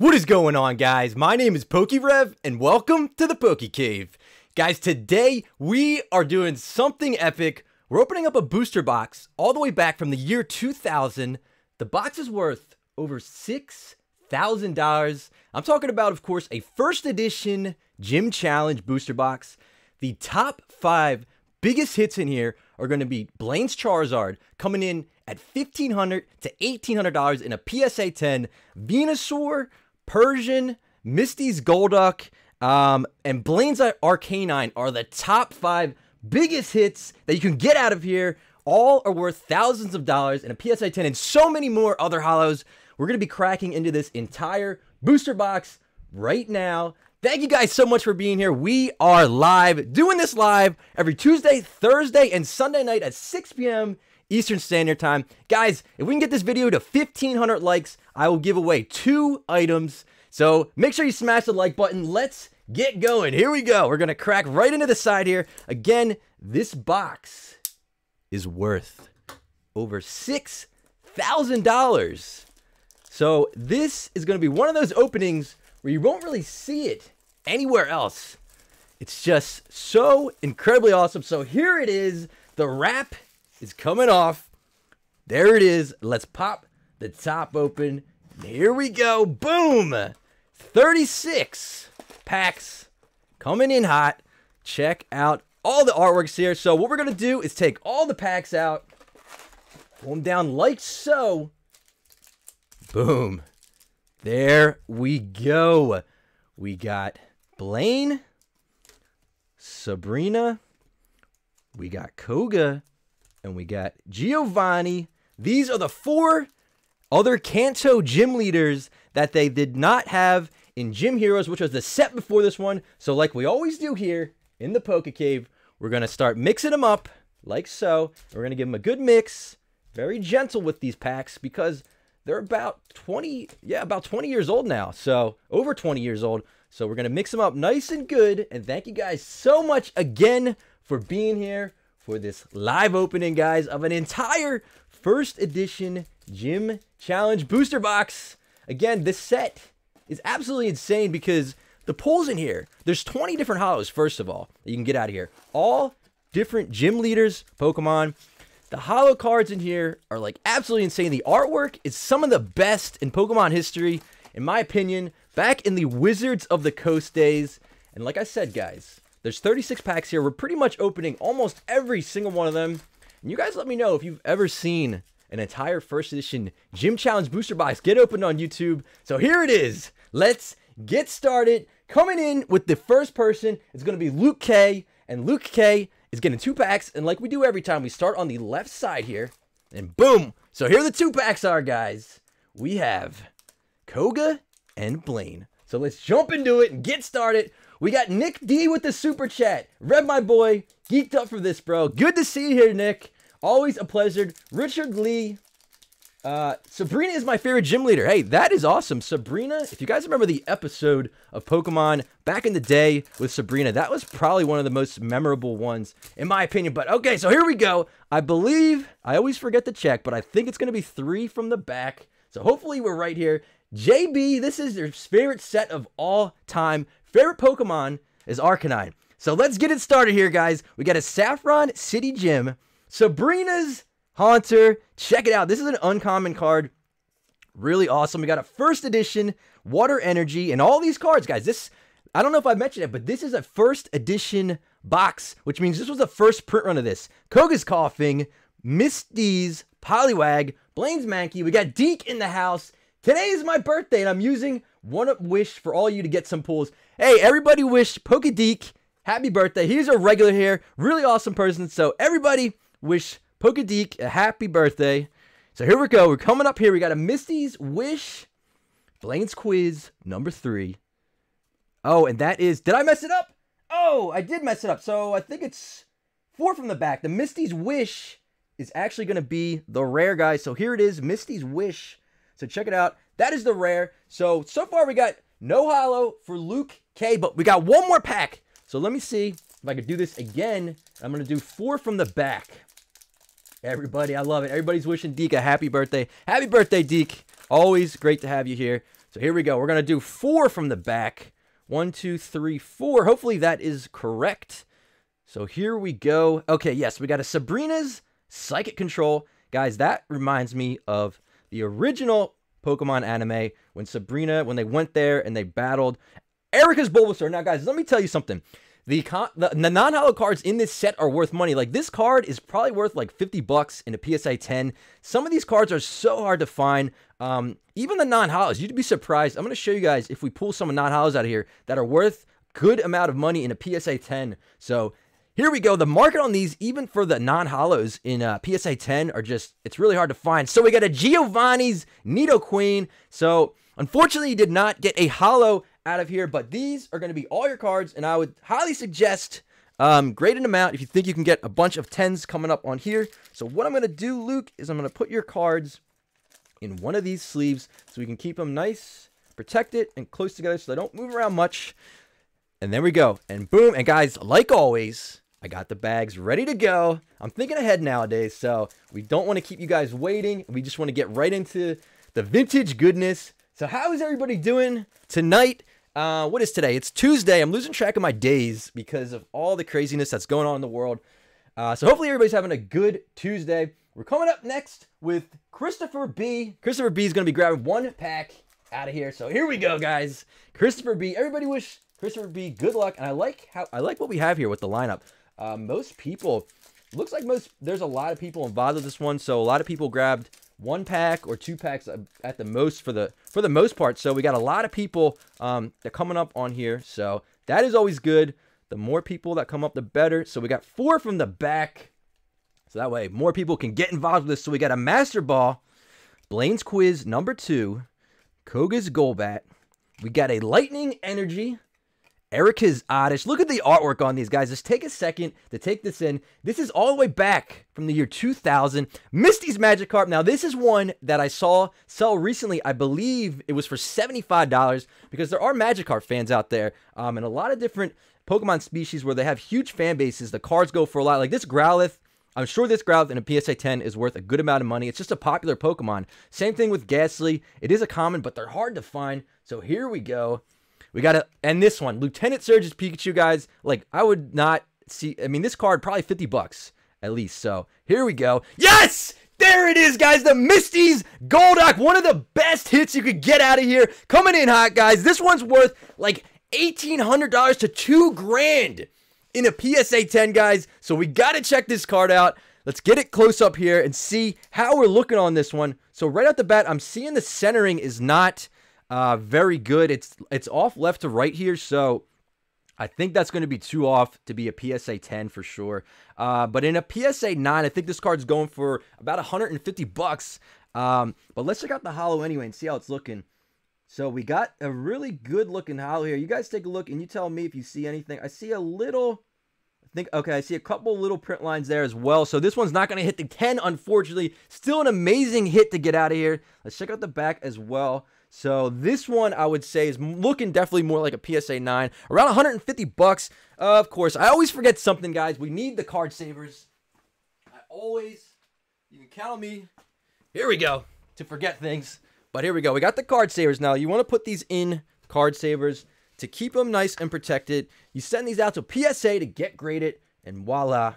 What is going on, guys? My name is PokeRev, and welcome to the Poke Cave. Guys, today we are doing something epic. We're opening up a booster box all the way back from the year 2000. The box is worth over $6,000. I'm talking about, of course, a first edition Gym Challenge booster box. The top five biggest hits in here are going to be Blaine's Charizard coming in at 1,500 to $1,800 in a PSA 10, Venusaur, Persian, Misty's Golduck, um, and Blaine's Arcanine are the top five biggest hits that you can get out of here. All are worth thousands of dollars and a PSA 10 and so many more other hollows. We're going to be cracking into this entire booster box right now. Thank you guys so much for being here. We are live, doing this live every Tuesday, Thursday, and Sunday night at 6 p.m. Eastern Standard Time. Guys, if we can get this video to 1,500 likes, I will give away two items. So make sure you smash the like button. Let's get going. Here we go. We're going to crack right into the side here. Again, this box is worth over $6,000. So this is going to be one of those openings where you won't really see it anywhere else. It's just so incredibly awesome. So here it is. The wrap is coming off. There it is. Let's pop the top open. Here we go. Boom. 36 packs coming in hot. Check out all the artworks here. So what we're going to do is take all the packs out. Pull them down like so. Boom. There we go. We got Blaine, Sabrina, we got Koga, and we got Giovanni. These are the four other Kanto gym leaders that they did not have in Gym Heroes, which was the set before this one. So like we always do here in the Poke Cave, we're going to start mixing them up like so. We're going to give them a good mix, very gentle with these packs because they're about 20, yeah, about 20 years old now. So over 20 years old. So we're going to mix them up nice and good. And thank you guys so much again for being here for this live opening, guys, of an entire first edition Gym Challenge booster box. Again, this set is absolutely insane because the pulls in here, there's 20 different hollows, first of all, you can get out of here. All different gym leaders, Pokemon, the hollow cards in here are like absolutely insane. The artwork is some of the best in Pokemon history, in my opinion, back in the Wizards of the Coast days. And like I said, guys, there's 36 packs here. We're pretty much opening almost every single one of them. And you guys let me know if you've ever seen an entire first edition Gym Challenge booster box get opened on YouTube. So here it is. Let's get started. Coming in with the first person is going to be Luke K. And Luke K is getting two packs. And like we do every time, we start on the left side here. And boom. So here the two packs are, guys. We have Koga and Blaine. So let's jump into it and get started. We got Nick D with the super chat. Rev, my boy, geeked up for this, bro. Good to see you here, Nick. Always a pleasure. Richard Lee uh, Sabrina is my favorite gym leader. Hey, that is awesome. Sabrina, if you guys remember the episode of Pokemon back in the day with Sabrina, that was probably one of the most memorable ones, in my opinion. But okay, so here we go. I believe, I always forget to check, but I think it's going to be three from the back. So hopefully we're right here. JB, this is your favorite set of all time. Favorite Pokemon is Arcanine. So let's get it started here, guys. We got a Saffron City Gym, Sabrina's Haunter. Check it out. This is an uncommon card. Really awesome. We got a first edition Water Energy and all these cards, guys. This, I don't know if I mentioned it, but this is a first edition box, which means this was the first print run of this. Koga's Koffing, Misty's Poliwag, Blaine's Mankey. We got Deke in the house. Today is my birthday, and I'm using one wish for all you to get some pulls. Hey, everybody wish Pokedeek happy birthday. He's a regular here, really awesome person. So everybody wish Pokedeek, a happy birthday. So here we go. We're coming up here. We got a Misty's Wish, Blaine's Quiz, number three. Oh, and that is, did I mess it up? Oh, I did mess it up. So I think it's four from the back. The Misty's Wish is actually going to be the rare, guy. So here it is, Misty's Wish. So check it out. That is the rare. So, so far we got no hollow for Luke K, but we got one more pack. So let me see if I could do this again. I'm going to do four from the back. Everybody, I love it. Everybody's wishing Deke a happy birthday. Happy birthday, Deke. Always great to have you here. So here we go. We're going to do four from the back. One, two, three, four. Hopefully that is correct. So here we go. Okay, yes, we got a Sabrina's Psychic Control. Guys, that reminds me of the original Pokemon anime when Sabrina, when they went there and they battled Erika's Bulbasaur. Now, guys, let me tell you something. The, the, the non-holo cards in this set are worth money. Like this card is probably worth like 50 bucks in a PSA 10. Some of these cards are so hard to find. Um, even the non-holos, you'd be surprised. I'm going to show you guys if we pull some of non-holos out of here that are worth good amount of money in a PSA 10. So here we go. The market on these, even for the non hollows in uh, PSA 10, are just, it's really hard to find. So we got a Giovanni's Nidoqueen. So unfortunately, you did not get a hollow out of here, but these are going to be all your cards, and I would highly suggest um, grade an amount if you think you can get a bunch of 10s coming up on here. So what I'm going to do, Luke, is I'm going to put your cards in one of these sleeves so we can keep them nice, protect it, and close together so they don't move around much. And there we go. And boom. And guys, like always, I got the bags ready to go. I'm thinking ahead nowadays, so we don't want to keep you guys waiting. We just want to get right into the vintage goodness. So how is everybody doing tonight? Uh, what is today? It's Tuesday. I'm losing track of my days because of all the craziness that's going on in the world. Uh, so hopefully everybody's having a good Tuesday. We're coming up next with Christopher B. Christopher B is going to be grabbing one pack out of here. So here we go, guys. Christopher B. Everybody wish Christopher B. Good luck. And I like how I like what we have here with the lineup. Uh, most people, looks like most there's a lot of people involved with this one. So a lot of people grabbed one pack or two packs at the most for the for the most part. So we got a lot of people um, that coming up on here. So that is always good. The more people that come up, the better. So we got four from the back. So that way more people can get involved with this. So we got a Master Ball, Blaine's Quiz number two, Koga's Golbat. We got a Lightning Energy, Erika's Oddish. Look at the artwork on these guys. Just take a second to take this in. This is all the way back from the year 2000. Misty's Magikarp. Now, this is one that I saw sell recently. I believe it was for $75 because there are Magikarp fans out there um, and a lot of different Pokemon species where they have huge fan bases. The cards go for a lot. Like this Growlithe. I'm sure this Growlithe in a PSA 10 is worth a good amount of money. It's just a popular Pokemon. Same thing with Gastly. It is a common, but they're hard to find. So here we go. We got to end this one. Lieutenant Surge's Pikachu, guys. Like, I would not see. I mean, this card probably 50 bucks at least. So here we go. Yes! There it is, guys. The Misty's Golduck. One of the best hits you could get out of here. Coming in hot, guys. This one's worth like $1,800 to two grand in a PSA 10, guys. So we got to check this card out. Let's get it close up here and see how we're looking on this one. So right off the bat, I'm seeing the centering is not uh, very good. It's it's off left to right here, so I think that's going to be too off to be a PSA 10 for sure. Uh, but in a PSA 9, I think this card's going for about 150 bucks. Um, but let's check out the holo anyway and see how it's looking. So we got a really good looking holo here. You guys take a look and you tell me if you see anything. I see a little, I think, okay, I see a couple little print lines there as well. So this one's not going to hit the 10, unfortunately. Still an amazing hit to get out of here. Let's check out the back as well. So this one I would say is looking definitely more like a PSA 9, around 150 bucks. Uh, of course, I always forget something, guys. We need the card savers. I always, you can count on me. Here we go to forget things. But here we go. We got the card savers now. You want to put these in card savers to keep them nice and protected. You send these out to PSA to get graded, and voila,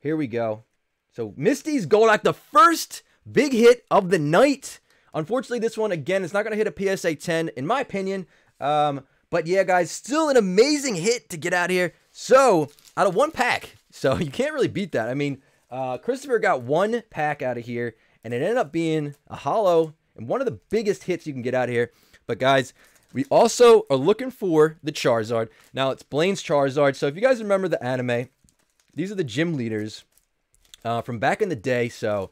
here we go. So Misty's Golduck, the first big hit of the night. Unfortunately, this one, again, it's not going to hit a PSA 10, in my opinion. Um, but yeah, guys, still an amazing hit to get out here. So, out of one pack. So, you can't really beat that. I mean, uh, Christopher got one pack out of here, and it ended up being a hollow and one of the biggest hits you can get out of here. But, guys, we also are looking for the Charizard. Now, it's Blaine's Charizard. So, if you guys remember the anime, these are the gym leaders uh, from back in the day. So,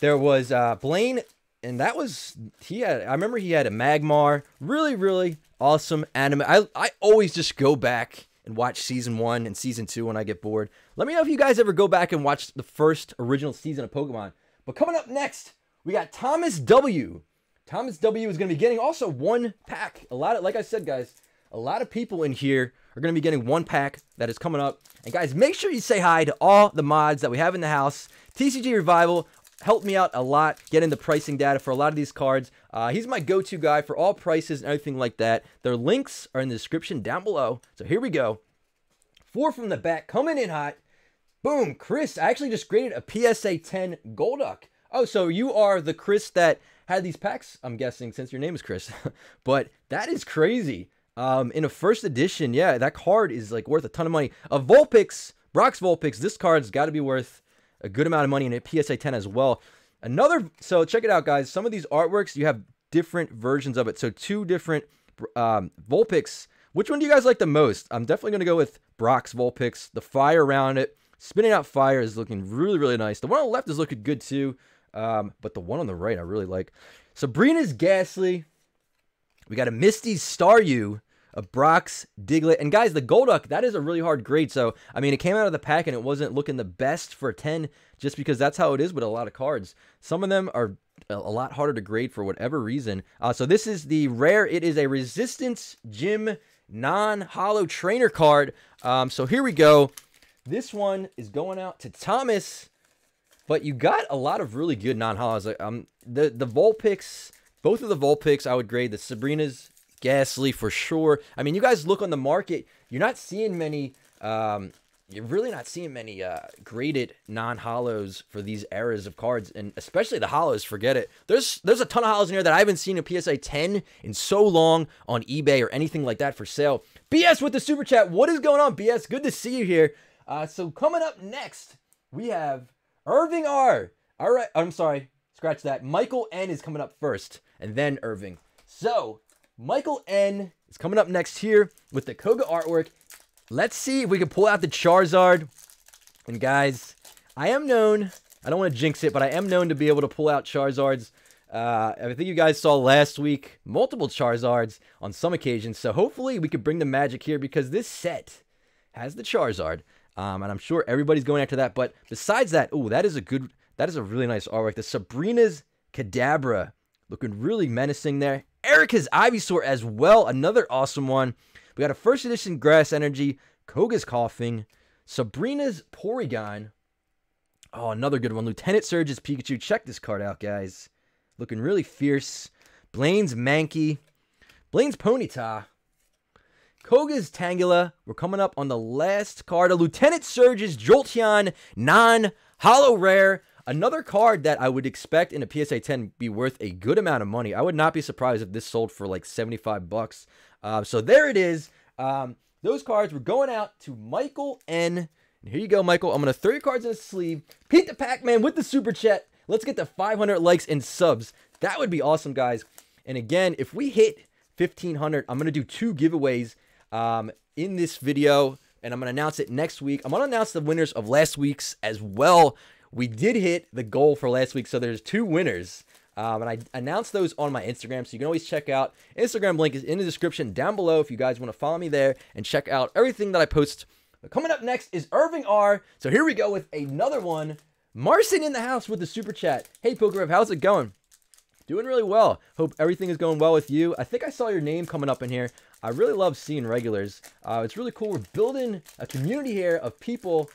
there was uh, Blaine and that was he had I remember he had a Magmar, really really awesome anime. I I always just go back and watch season 1 and season 2 when I get bored. Let me know if you guys ever go back and watch the first original season of Pokemon. But coming up next, we got Thomas W. Thomas W is going to be getting also one pack. A lot of like I said guys, a lot of people in here are going to be getting one pack that is coming up. And guys, make sure you say hi to all the mods that we have in the house. TCG Revival, helped me out a lot getting the pricing data for a lot of these cards. Uh, he's my go to guy for all prices and everything like that. Their links are in the description down below. So here we go. Four from the back, coming in hot. Boom, Chris. I actually just graded a PSA 10 Golduck. Oh, so you are the Chris that had these packs, I'm guessing, since your name is Chris. but that is crazy. Um, in a first edition, yeah, that card is like worth a ton of money. A Vulpix, Brock's Vulpix, this card's got to be worth a good amount of money in a PSA 10 as well. Another, so check it out, guys. Some of these artworks, you have different versions of it. So two different um, Vulpix. Which one do you guys like the most? I'm definitely going to go with Brock's Vulpix. The fire around it, spinning out fire is looking really, really nice. The one on the left is looking good too. Um, but the one on the right, I really like. Sabrina's Gastly. We got a Misty Staryu, a Brock's Diglett. And guys, the Golduck, that is a really hard grade. So, I mean, it came out of the pack and it wasn't looking the best for 10 just because that's how it is with a lot of cards. Some of them are a lot harder to grade for whatever reason. Uh, so this is the rare. It is a Resistance Gym non-hollow trainer card. Um, so here we go. This one is going out to Thomas. But you got a lot of really good non-hollows. Um, the the Vulpix, both of the Vulpix, I would grade the Sabrina's Gastly for sure. I mean, you guys look on the market, you're not seeing many. Um, you're really not seeing many uh, graded non-hollows for these eras of cards, and especially the hollows. Forget it. There's there's a ton of hollows in here that I haven't seen a PSA 10 in so long on eBay or anything like that for sale. BS with the super chat. What is going on, BS? Good to see you here. Uh, so coming up next, we have Irving R. All right, I'm sorry. Scratch that. Michael N is coming up first, and then Irving. So, Michael N is coming up next here with the Koga artwork. Let's see if we can pull out the Charizard. And guys, I am known, I don't want to jinx it, but I am known to be able to pull out Charizards. Uh, I think you guys saw last week multiple Charizards on some occasions. So hopefully we could bring the magic here because this set has the Charizard. Um, and I'm sure everybody's going after that. But besides that, oh, that is a good, that is a really nice artwork. The Sabrina's Kadabra looking really menacing there. Erika's Ivysaur as well, another awesome one. We got a first edition Grass Energy, Koga's Koffing, Sabrina's Porygon. Oh, another good one. Lieutenant Surge's Pikachu. Check this card out, guys. Looking really fierce. Blaine's Mankey. Blaine's Ponyta. Koga's Tangela. We're coming up on the last card. A Lieutenant Surge's Jolteon non holo rare. Another card that I would expect in a PSA 10 be worth a good amount of money. I would not be surprised if this sold for like 75 bucks. Uh, so there it is. Um, those cards were going out to Michael N. And here you go, Michael. I'm going to throw your cards in a sleeve. Pete the Pac-Man with the super chat. Let's get to 500 likes and subs. That would be awesome, guys. And again, if we hit 1500, I'm going to do two giveaways um, in this video, and I'm going to announce it next week. I'm going to announce the winners of last week's as well. We did hit the goal for last week, so there's two winners. Um, and I announced those on my Instagram, so you can always check out. Instagram link is in the description down below if you guys want to follow me there and check out everything that I post. But coming up next is Irving R. So here we go with another one. Marcin in the house with the super chat. Hey, Pokerev, how's it going? Doing really well. Hope everything is going well with you. I think I saw your name coming up in here. I really love seeing regulars. Uh, it's really cool. We're building a community here of people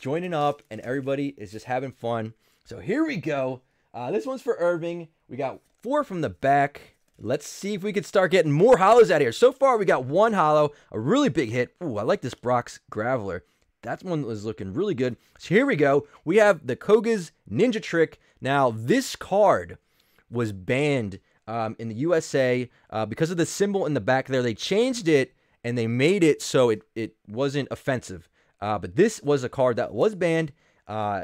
joining up, and everybody is just having fun. So here we go. Uh, this one's for Irving. We got four from the back. Let's see if we can start getting more hollows out here. So far, we got one hollow, a really big hit. Ooh, I like this Brock's Graveler. That one was looking really good. So here we go. We have the Koga's Ninja Trick. Now, this card was banned um, in the USA uh, because of the symbol in the back there. They changed it and they made it so it, it wasn't offensive. Uh, but this was a card that was banned uh,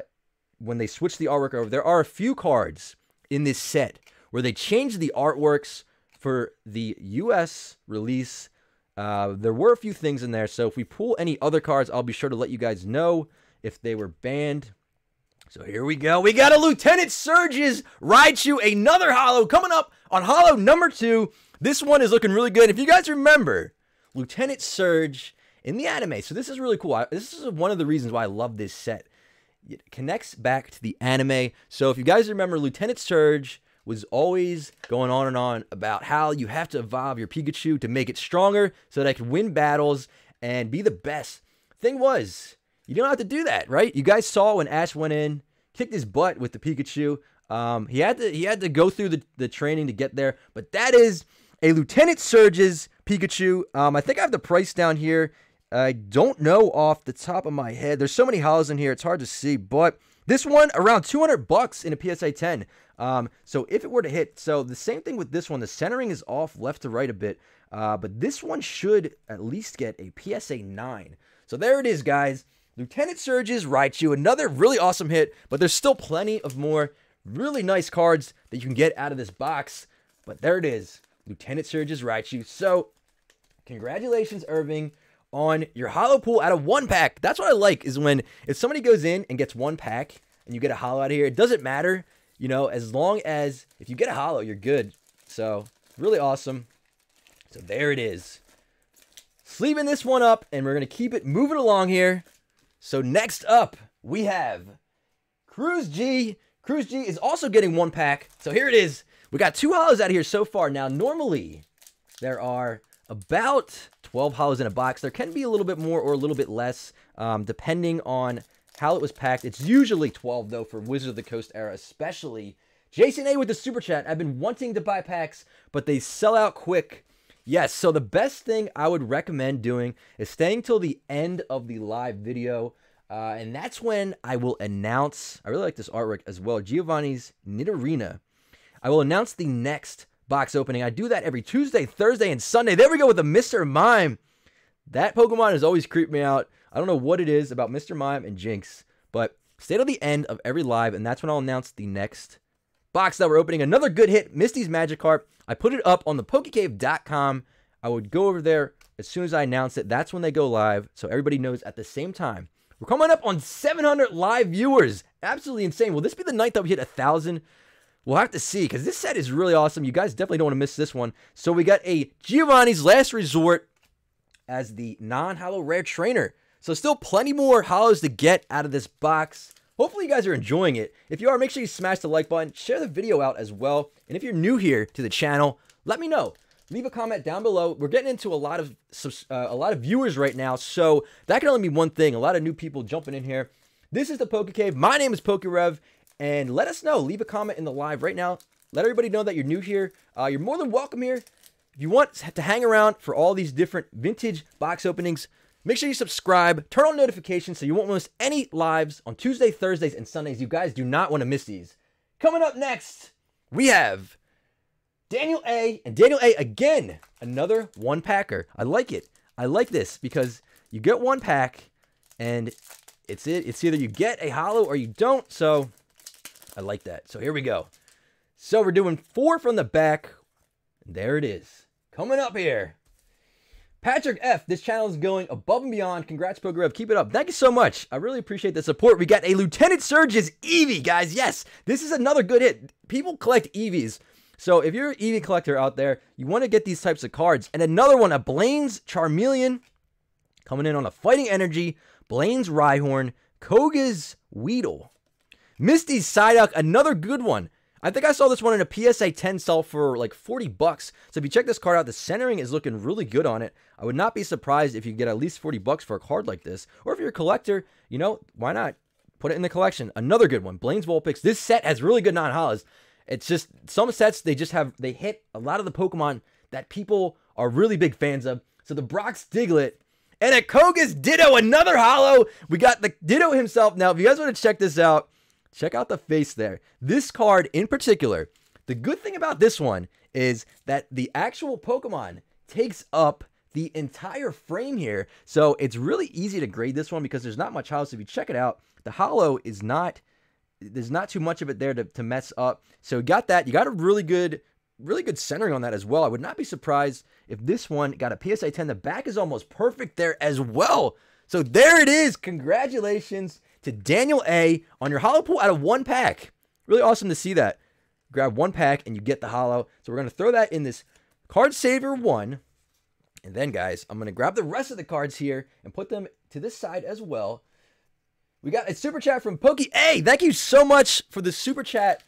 when they switched the artwork over. There are a few cards in this set where they changed the artworks for the US release. Uh, there were a few things in there. So if we pull any other cards, I'll be sure to let you guys know if they were banned. So here we go. We got a Lieutenant Surge's Raichu, another holo coming up on holo number two. This one is looking really good. If you guys remember, Lieutenant Surge in the anime. So this is really cool. I, this is one of the reasons why I love this set. It connects back to the anime. So if you guys remember, Lieutenant Surge was always going on and on about how you have to evolve your Pikachu to make it stronger so that I could win battles and be the best. Thing was, you don't have to do that, right? You guys saw when Ash went in kicked his butt with the Pikachu. Um, he had to he had to go through the, the training to get there, but that is a Lieutenant Surge's Pikachu. Um, I think I have the price down here. I don't know off the top of my head. There's so many hollows in here, it's hard to see, but this one around 200 bucks in a PSA 10. Um, so if it were to hit, so the same thing with this one, the centering is off left to right a bit, uh, but this one should at least get a PSA 9. So there it is, guys. Lieutenant Surge's Raichu, another really awesome hit, but there's still plenty of more really nice cards that you can get out of this box. But there it is, Lieutenant Surge's Raichu. So, congratulations, Irving, on your hollow pool out of one pack. That's what I like is when if somebody goes in and gets one pack and you get a hollow out of here, it doesn't matter, you know, as long as if you get a hollow, you're good. So, really awesome. So there it is. Sleeving this one up, and we're going to keep it moving along here. So next up, we have Cruz G. Cruz G is also getting one pack. So here it is. We got two hollows out of here so far. Now, normally, there are about 12 hollows in a box. There can be a little bit more or a little bit less, um, depending on how it was packed. It's usually 12, though, for Wizard of the Coast era, especially. Jason A with the super chat. I've been wanting to buy packs, but they sell out quick. Yes, so the best thing I would recommend doing is staying till the end of the live video. Uh, and that's when I will announce, I really like this artwork as well, Giovanni's Nidorina. I will announce the next box opening. I do that every Tuesday, Thursday, and Sunday. There we go with the Mr. Mime. That Pokemon has always creeped me out. I don't know what it is about Mr. Mime and Jynx, but stay till the end of every live, and that's when I'll announce the next box that we're opening. Another good hit, Misty's Magikarp. I put it up on the Pokecave.com. I would go over there as soon as I announce it. That's when they go live, so everybody knows at the same time. We're coming up on 700 live viewers. Absolutely insane. Will this be the night that we hit a thousand? We'll have to see because this set is really awesome. You guys definitely don't want to miss this one. So we got a Giovanni's Last Resort as the non-hollow rare trainer. So still plenty more hollows to get out of this box. Hopefully you guys are enjoying it. If you are, make sure you smash the like button, share the video out as well. And if you're new here to the channel, let me know. Leave a comment down below. We're getting into a lot of uh, a lot of viewers right now, so that can only be one thing. A lot of new people jumping in here. This is the Poke Cave. My name is PokeRev, and let us know. Leave a comment in the live right now. Let everybody know that you're new here. Uh, you're more than welcome here. If you want to hang around for all these different vintage box openings, Make sure you subscribe, turn on notifications so you won't miss any lives on Tuesday, Thursdays, and Sundays. You guys do not want to miss these. Coming up next, we have Daniel A. And Daniel A. again, another one packer. I like it. I like this because you get one pack and it's it. It's either you get a hollow or you don't. So I like that. So here we go. So we're doing four from the back. There it is. Coming up here. Patrick F, this channel is going above and beyond. Congrats, PokeRev. Keep it up. Thank you so much. I really appreciate the support. We got a Lieutenant Surge's Eevee, guys. Yes, this is another good hit. People collect Eevees. So if you're an Eevee collector out there, you want to get these types of cards. And another one, a Blaine's Charmeleon coming in on a Fighting Energy, Blaine's Rhyhorn, Koga's Weedle. Misty's Psyduck, another good one. I think I saw this one in a PSA 10 sell for like 40 bucks. So if you check this card out, the centering is looking really good on it. I would not be surprised if you get at least 40 bucks for a card like this. Or if you're a collector, you know, why not put it in the collection? Another good one, Blaine's Vulpix. This set has really good non-hollows. It's just some sets they just have they hit a lot of the Pokemon that people are really big fans of. So the Brock's Diglett and a Koga's Ditto, another hollow. We got the Ditto himself. Now, if you guys want to check this out, Check out the face there. This card in particular, the good thing about this one is that the actual Pokemon takes up the entire frame here. So it's really easy to grade this one because there's not much. So if you check it out, the hollow is not, there's not too much of it there to, to mess up. So you got that. You got a really good, really good centering on that as well. I would not be surprised if this one got a PSA 10. The back is almost perfect there as well. So there it is. Congratulations to Daniel A on your hollow pool out of one pack. Really awesome to see that. Grab one pack and you get the hollow. So we're going to throw that in this card saver one. And then, guys, I'm going to grab the rest of the cards here and put them to this side as well. We got a super chat from Pokey A. Thank you so much for the super chat.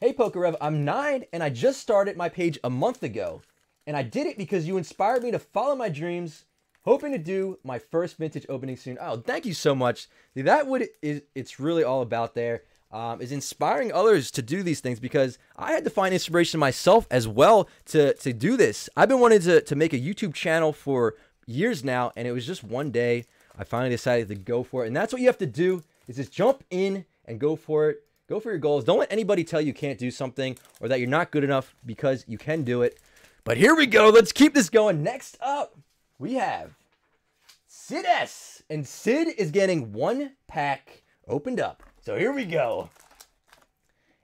Hey, PokeRev, I'm nine and I just started my page a month ago. And I did it because you inspired me to follow my dreams Hoping to do my first vintage opening soon. Oh, thank you so much. That would is it's really all about there. um, is inspiring others to do these things because I had to find inspiration myself as well to to do this. I've been wanting to to make a YouTube channel for years now, and it was just one day I finally decided to go for it. And that's what you have to do is just jump in and go for it. Go for your goals. Don't let anybody tell you you can't do something or that you're not good enough because you can do it. But here we go. Let's keep this going. Next up, we have Sid S. And Sid is getting one pack opened up. So here we go.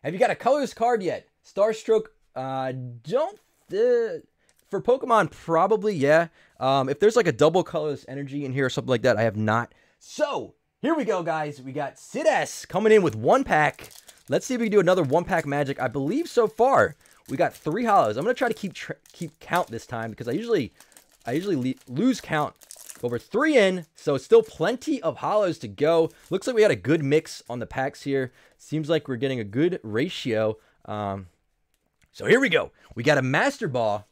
Have you got a colors card yet? Starstroke, uh, don't, uh, for Pokemon, probably, yeah. Um, if there's like a double colorless energy in here or something like that, I have not. So, here we go, guys. We got Sid S coming in with one pack. Let's see if we can do another one pack magic. I believe so far we got three hollows. I'm gonna try to keep keep count this time because I usually I usually lose count over three in, so still plenty of hollows to go. Looks like we had a good mix on the packs here. Seems like we're getting a good ratio. Um, so here we go. We got a Master Ball,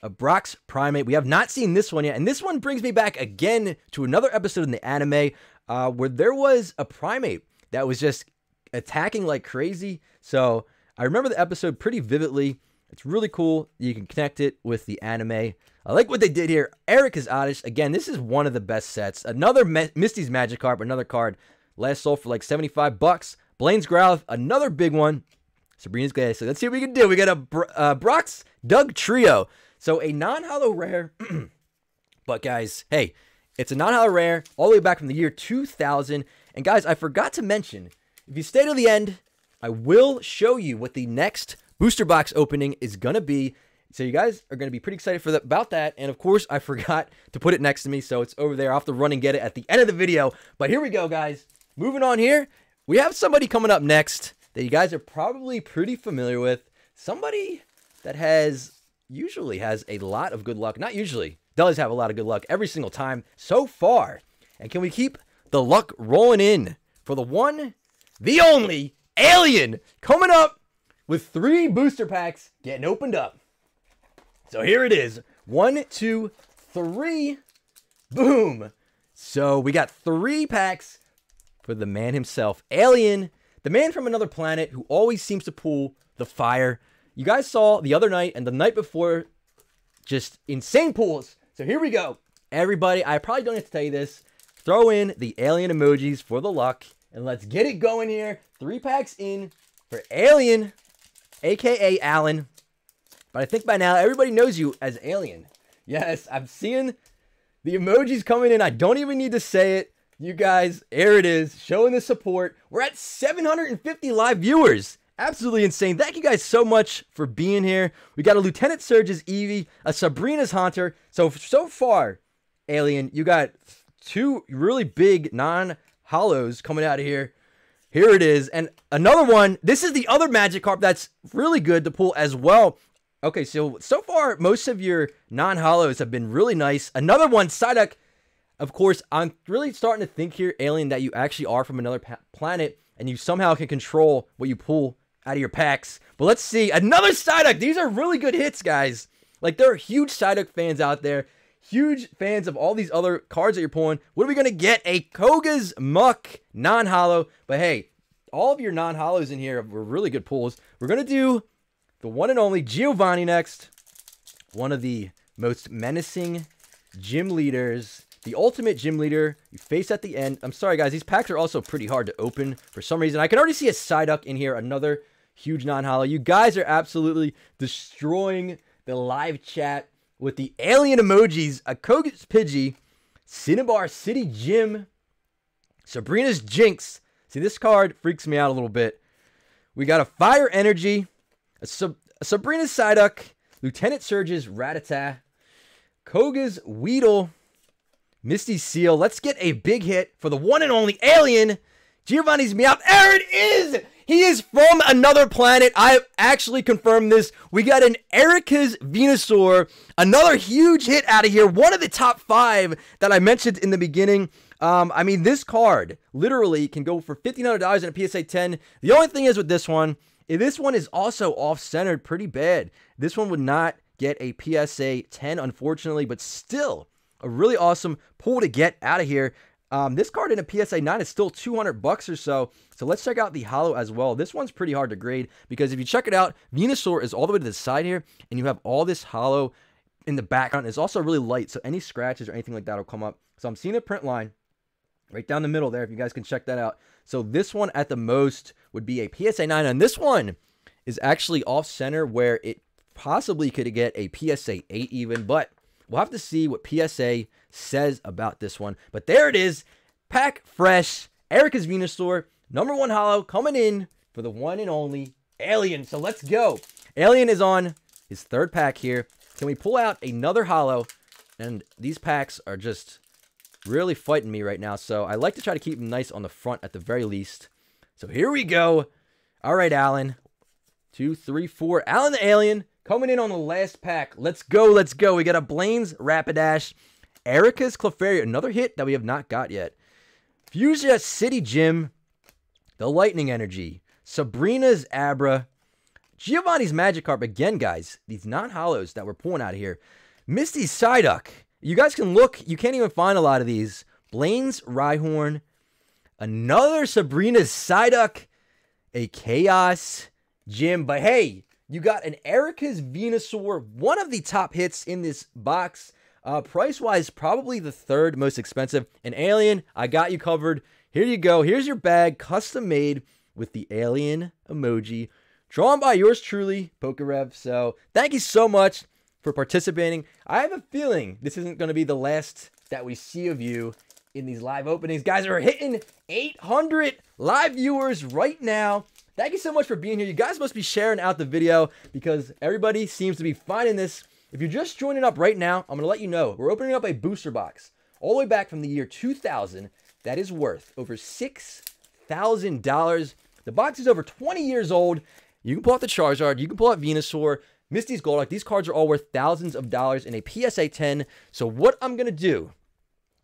a Brock's Primeape. We have not seen this one yet, and this one brings me back again to another episode in the anime uh, where there was a Primeape that was just attacking like crazy. So I remember the episode pretty vividly. It's really cool. You can connect it with the anime. I like what they did here. Erika's Oddish. Again, this is one of the best sets. Another Misty's Magikarp, another card. Last sold for like 75 bucks. Blaine's Growlithe, another big one. Sabrina's Glad. So let's see what we can do. We got a uh, Brock's Dugtrio. So a non-hollow rare. but guys, hey, it's a non-hollow rare all the way back from the year 2000. And guys, I forgot to mention, if you stay to the end, I will show you what the next booster box opening is going to be. So you guys are going to be pretty excited for that, about that. And of course, I forgot to put it next to me, so it's over there. I'll have to run and get it at the end of the video. But here we go, guys. Moving on here, we have somebody coming up next that you guys are probably pretty familiar with. Somebody that has usually has a lot of good luck. Not usually, does have a lot of good luck every single time so far. And can we keep the luck rolling in for the one, the only Alien coming up with three booster packs getting opened up. So here it is. One, two, three. Boom. So we got three packs for the man himself, Alien, the man from another planet who always seems to pull the fire. You guys saw the other night and the night before just insane pulls. So here we go. Everybody, I probably don't have to tell you this. Throw in the alien emojis for the luck and let's get it going here. Three packs in for Alien aka Alan. But I think by now everybody knows you as Alien. Yes, I'm seeing the emojis coming in. I don't even need to say it. You guys, here it is, showing the support. We're at 750 live viewers. Absolutely insane. Thank you guys so much for being here. We got a Lieutenant Surge's Eevee, a Sabrina's Haunter. So, so far, Alien, you got two really big non hollows coming out of here. Here it is. And another one. This is the other Magikarp that's really good to pull as well. Okay, so so far, most of your non-hollows have been really nice. Another one, Psyduck. Of course, I'm really starting to think here, Alien, that you actually are from another planet and you somehow can control what you pull out of your packs. But let's see. Another Psyduck. These are really good hits, guys. Like, there are huge Psyduck fans out there huge fans of all these other cards that you're pulling. What are we going to get? A Koga's Muk non-hollow. But hey, all of your non-hollows in here were really good pulls. We're going to do the one and only Giovanni next. One of the most menacing gym leaders. The ultimate gym leader. You face at the end. I'm sorry, guys. These packs are also pretty hard to open for some reason. I can already see a Psyduck in here. Another huge non-hollow. You guys are absolutely destroying the live chat with the alien emojis, a Koga's Pidgey, Cinnabar City Gym, Sabrina's Jynx. See, this card freaks me out a little bit. We got a Fire Energy, a, Sab- a Sabrina's Psyduck, Lieutenant Surge's Rattata, Koga's Weedle, Misty Seel. Let's get a big hit for the one and only alien, Giovanni's Meowth. There it is! He is from another planet. I've actually confirmed this. We got an Erika's Venusaur, another huge hit out of here. One of the top five that I mentioned in the beginning. Um, I mean, this card literally can go for $1,500 in a PSA 10. The only thing is with this one, this one is also off-centered pretty bad. This one would not get a PSA 10, unfortunately, but still a really awesome pull to get out of here. Um, this card in a PSA 9 is still 200 bucks or so. So let's check out the hollow as well. This one's pretty hard to grade because if you check it out, Venusaur is all the way to the side here, and you have all this hollow in the background. It's also really light, so any scratches or anything like that will come up. So I'm seeing a print line right down the middle there, if you guys can check that out. So this one at the most would be a PSA 9, and this one is actually off center where it possibly could get a PSA 8 even, but we'll have to see what PSA says about this one. But there it is, pack fresh, Erika's Venusaur, number one hollow coming in for the one and only Alien. So let's go. Alien is on his third pack here. Can we pull out another hollow? And these packs are just really fighting me right now. So I like to try to keep them nice on the front at the very least. So here we go. All right, Alan. Two, three, four. Alan the Alien coming in on the last pack. Let's go. Let's go. We got a Blaine's Rapidash. Erika's Clefairy. Another hit that we have not got yet. Fuchsia City Gym. The Lightning Energy. Sabrina's Abra. Giovanni's Magikarp. Again, guys, these non-hollows that we're pulling out of here. Misty's Psyduck. You guys can look. You can't even find a lot of these. Blaine's Rhyhorn. Another Sabrina's Psyduck. A Chaos Gym. But hey, you got an Erika's Venusaur. One of the top hits in this box. Uh, price wise, probably the third most expensive. An Alien, I got you covered. Here you go. Here's your bag, custom made with the Alien emoji. Drawn by yours truly, Pokerev. So thank you so much for participating. I have a feeling this isn't going to be the last that we see of you in these live openings. Guys we're hitting 800 live viewers right now. Thank you so much for being here. You guys must be sharing out the video because everybody seems to be finding this. If you're just joining up right now, I'm going to let you know we're opening up a booster box all the way back from the year 2000 that is worth over $6,000. The box is over 20 years old. You can pull out the Charizard, you can pull out Venusaur, Misty's Golduck. These cards are all worth thousands of dollars in a PSA 10. So what I'm going to do,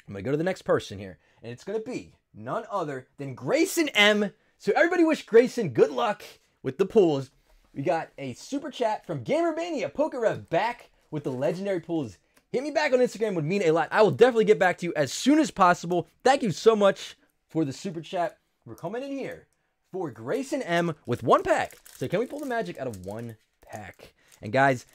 I'm going to go to the next person here, and it's going to be none other than Grayson M. So everybody wish Grayson good luck with the pulls. We got a super chat from Gamermania Pokerev back with the legendary pulls. Hit me back on Instagram would mean a lot. I will definitely get back to you as soon as possible. Thank you so much for the super chat. We're coming in here for Grayson M with one pack. So can we pull the magic out of one pack? And guys,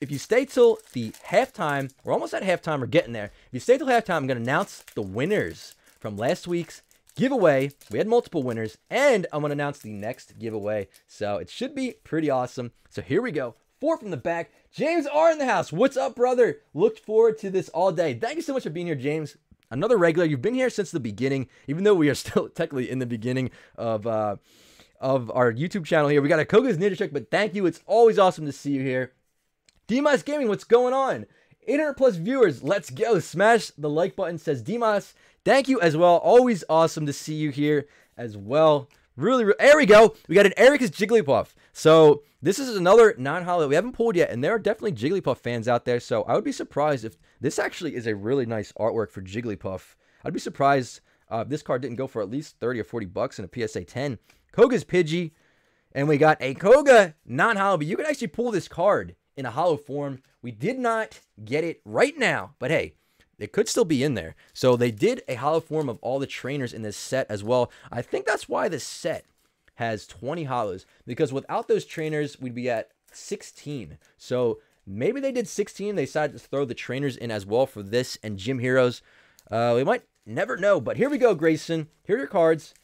if you stay till the halftime, we're almost at halftime, we're getting there. If you stay till halftime, I'm to announce the winners from last week's giveaway. We had multiple winners, and I'm to announce the next giveaway. So it should be pretty awesome. So here we go. Four from the back. James R in the house. What's up, brother? Looked forward to this all day. Thank you so much for being here, James. Another regular. You've been here since the beginning, even though we are still technically in the beginning of uh, of our YouTube channel here. We got a Koga's Ninja Trick, but thank you. It's always awesome to see you here. Demas Gaming, what's going on? 800 plus viewers, let's go. Smash the like button, says Demas. Thank you as well. Always awesome to see you here as well. Really, really, there we go. We got an Erika's Jigglypuff. So this is another non-hollow we haven't pulled yet, and there are definitely Jigglypuff fans out there. So I would be surprised if this actually is a really nice artwork for Jigglypuff. I'd be surprised uh, this card didn't go for at least 30 or 40 bucks in a PSA 10. Koga's Pidgey, and we got a Koga non-hollow, but you can actually pull this card in a hollow form. We did not get it right now, but hey, it could still be in there. So they did a hollow form of all the trainers in this set as well. I think that's why this set has 20 hollows, because without those trainers, we'd be at 16. So maybe they did 16. They decided to throw the trainers in as well for this and Gym Heroes. Uh, we might never know, but here we go, Grayson. Here are your cards.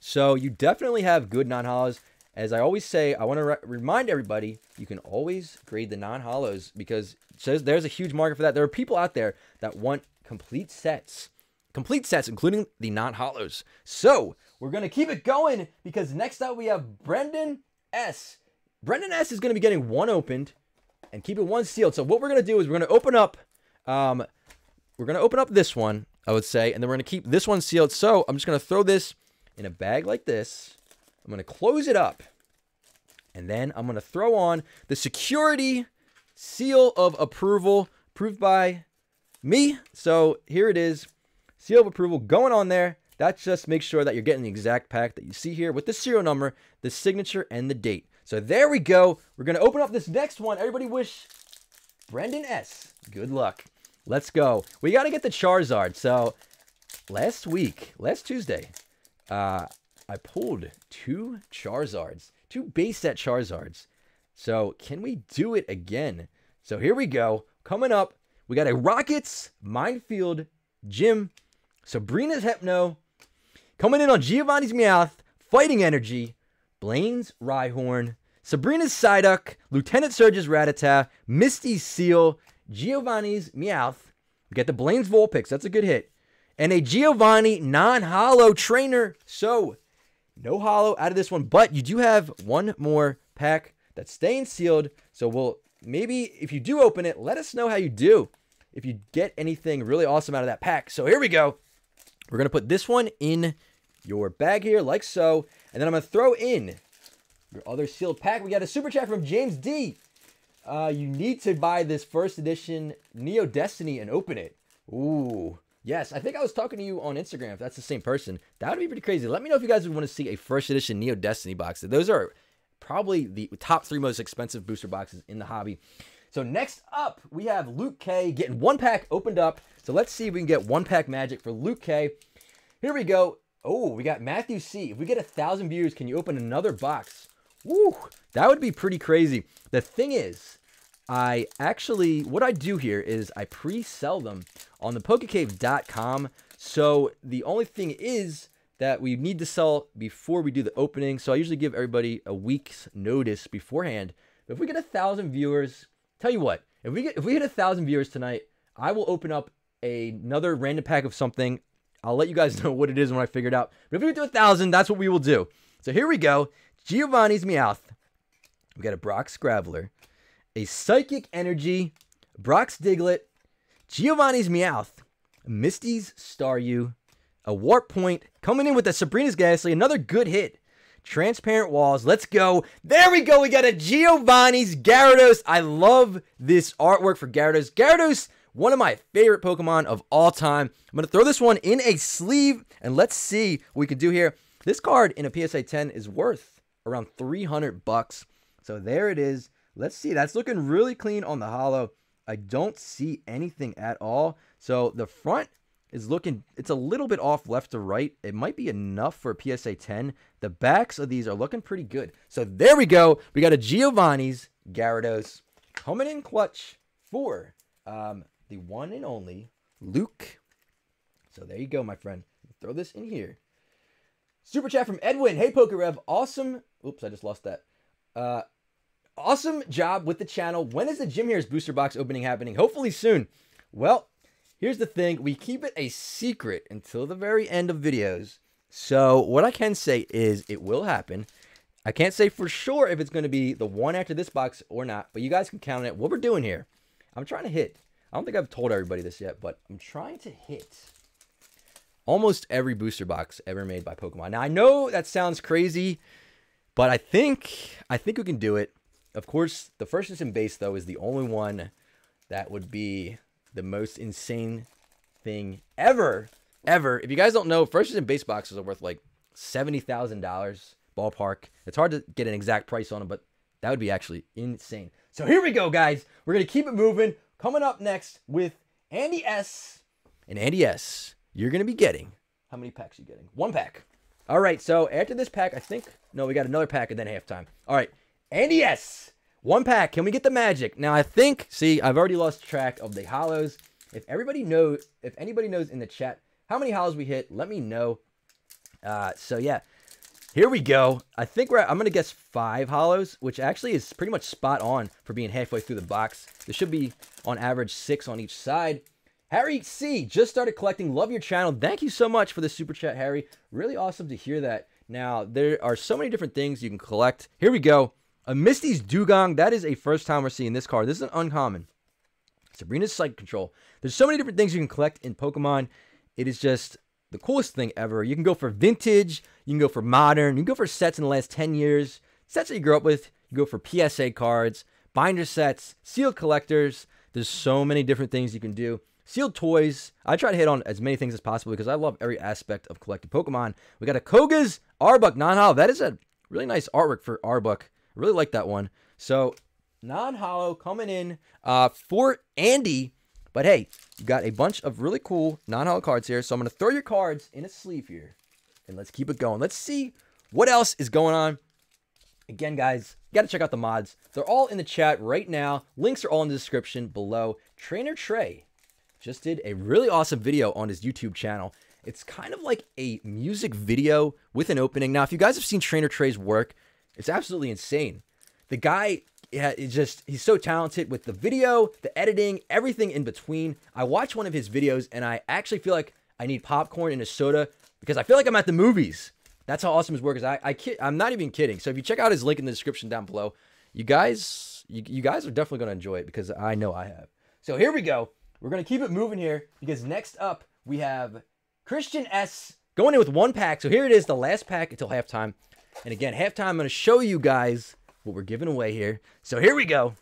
So you definitely have good non-hollows. As I always say, I want to re remind everybody, you can always grade the non-hollows because says there's a huge market for that. There are people out there that want complete sets, complete sets, including the non-hollows. So we're going to keep it going because next up we have Brendan S. Brendan S is going to be getting one opened and keep it one sealed. So what we're going to do is we're going to open up, um, we're going to open up this one, I would say, and then we're going to keep this one sealed. So I'm just going to throw this in a bag like this. I'm going to close it up. And then I'm going to throw on the security seal of approval approved by me. So here it is. Seal of approval going on there. That just makes sure that you're getting the exact pack that you see here with the serial number, the signature, and the date. So there we go. We're going to open up this next one. Everybody wish Brendan S. good luck. Let's go. We got to get the Charizard. So last week, last Tuesday, uh, I pulled two Charizards, two base set Charizards. So can we do it again? So here we go. Coming up, we got a Rockets Minefield Gym, Sabrina's Hypno, coming in on Giovanni's Meowth, Fighting Energy, Blaine's Rhyhorn, Sabrina's Psyduck, Lieutenant Surge's Rattata, Misty's Seel, Giovanni's Meowth. We get the Blaine's Vulpix. That's a good hit. And a Giovanni non-hollow trainer. So, no hollow out of this one. But you do have one more pack that's staying sealed. So, we'll maybe if you do open it, let us know how you do. If you get anything really awesome out of that pack. So, here we go. We're going to put this one in your bag here like so. And then I'm going to throw in your other sealed pack. We got a super chat from James D. Uh, you need to buy this first edition Neo Destiny and open it. Ooh. Yes, I think I was talking to you on Instagram. If that's the same person, that would be pretty crazy. Let me know if you guys would want to see a first edition Neo Destiny box. Those are probably the top three most expensive booster boxes in the hobby. So next up, we have Luke K getting one pack opened up. So let's see if we can get one pack magic for Luke K. Here we go. Oh, we got Matthew C. If we get a thousand views, can you open another box? Woo, that would be pretty crazy. The thing is, I actually, what I do here is I pre-sell them on the pokecave.com. So the only thing is that we need to sell before we do the opening. So I usually give everybody a week's notice beforehand. But if we get a thousand viewers, tell you what, if we get if we hit a thousand viewers tonight, I will open up a, another random pack of something. I'll let you guys know what it is when I figure it out. But if we do a thousand, that's what we will do. So here we go. Giovanni's Meowth. We got a Brock's Graveler, a Psychic Energy, Brock's Diglett, Giovanni's Meowth, Misty's Staryu, a Warp Point, coming in with a Sabrina's Gastly, another good hit. Transparent walls. Let's go. There we go. We got a Giovanni's Gyarados. I love this artwork for Gyarados. Gyarados, one of my favorite Pokemon of all time. I'm going to throw this one in a sleeve, and let's see what we can do here. This card in a PSA 10 is worth around 300 bucks. So there it is. Let's see. That's looking really clean on the hollow. I don't see anything at all. So the front is looking, it's a little bit off left to right. It might be enough for a PSA 10. The backs of these are looking pretty good. So there we go. We got a Giovanni's Gyarados coming in clutch for um, the one and only Luke. So there you go, my friend. Throw this in here. Super chat from Edwin. Hey, PokeRev. Awesome. Oops, I just lost that. Uh, awesome job with the channel. When is the Gym Heroes booster box opening happening? Hopefully soon. Well, here's the thing. We keep it a secret until the very end of videos. So what I can say is it will happen. I can't say for sure if it's going to be the one after this box or not, but you guys can count on it. What we're doing here, I'm trying to hit. I don't think I've told everybody this yet, but I'm trying to hit almost every booster box ever made by Pokemon. Now I know that sounds crazy, but I think I think we can do it. Of course, the first edition base though is the only one that would be the most insane thing ever, ever. If you guys don't know, first edition base boxes are worth like seventy thousand dollars ballpark. It's hard to get an exact price on them, but that would be actually insane. So here we go, guys. We're gonna keep it moving. Coming up next with Andy S. And Andy S you're going to be getting. How many packs are you getting? One pack. All right, so after this pack, I think, no, we got another pack and then halftime. All right, and yes, one pack. Can we get the magic? Now, I think, see, I've already lost track of the hollows. If everybody knows, if anybody knows in the chat how many hollows we hit, let me know. Uh, so, yeah, here we go. I think we're, at, I'm going to guess five hollows, which actually is pretty much spot on for being halfway through the box. There should be, on average, six on each side. Harry C. just started collecting. Love your channel. Thank you so much for the super chat, Harry. Really awesome to hear that. Now, there are so many different things you can collect. Here we go. A Misty's Dewgong, That is a first time we're seeing this card. This is an uncommon. Sabrina's Psychic Control. There's so many different things you can collect in Pokemon. It is just the coolest thing ever. You can go for vintage. You can go for modern. You can go for sets in the last 10 years. Sets that you grew up with. You go for PSA cards, binder sets, sealed collectors. There's so many different things you can do. Sealed toys. I try to hit on as many things as possible because I love every aspect of collecting Pokemon. We got a Koga's Arbok non-hollow. That is a really nice artwork for Arbok. I really like that one. So non-hollow coming in uh, for Andy. But hey, you got a bunch of really cool non-hollow cards here. So I'm going to throw your cards in a sleeve here. And let's keep it going. Let's see what else is going on. Again, guys, you got to check out the mods. They're all in the chat right now. Links are all in the description below. Trainer Trey just did a really awesome video on his YouTube channel. It's kind of like a music video with an opening. Now, if you guys have seen Trainer Trey's work, it's absolutely insane. The guy yeah, it's just he's so talented with the video, the editing, everything in between. I watched one of his videos and I actually feel like I need popcorn and a soda because I feel like I'm at the movies. That's how awesome his work is. I, I kid, I'm not even kidding. So if you check out his link in the description down below, you guys, you, you guys are definitely gonna enjoy it because I know I have. So here we go. We're gonna keep it moving here because next up we have Christian S going in with one pack. So here it is, the last pack until halftime. And again, halftime, I'm gonna show you guys what we're giving away here. So here we go.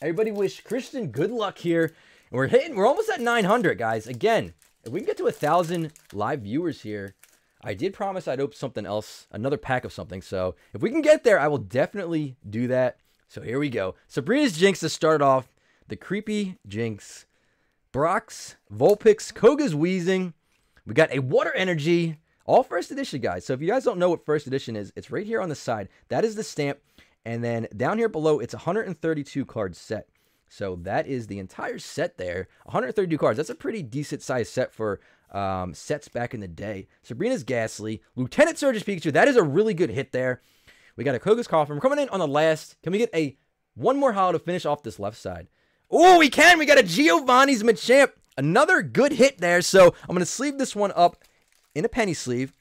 Everybody wish Christian good luck here. And we're hitting, we're almost at 900, guys. Again, if we can get to a thousand live viewers here, I did promise I'd open something else, another pack of something. So if we can get there, I will definitely do that. So here we go. Sabrina's Jynx to start off. The Creepy Jynx. Brock's, Vulpix, Koga's Wheezing. We got a Water Energy. All first edition, guys. So if you guys don't know what first edition is, it's right here on the side. That is the stamp. And then down here below, it's 132 card set. So that is the entire set there. 132 cards. That's a pretty decent size set for um, sets back in the day. Sabrina's Gastly. Lieutenant Surge's Pikachu. That is a really good hit there. We got a Koga's Koffing. We're coming in on the last. Can we get a one more hollow to finish off this left side? Oh, we can. We got a Giovanni's Machamp. Another good hit there. So I'm going to sleeve this one up in a penny sleeve.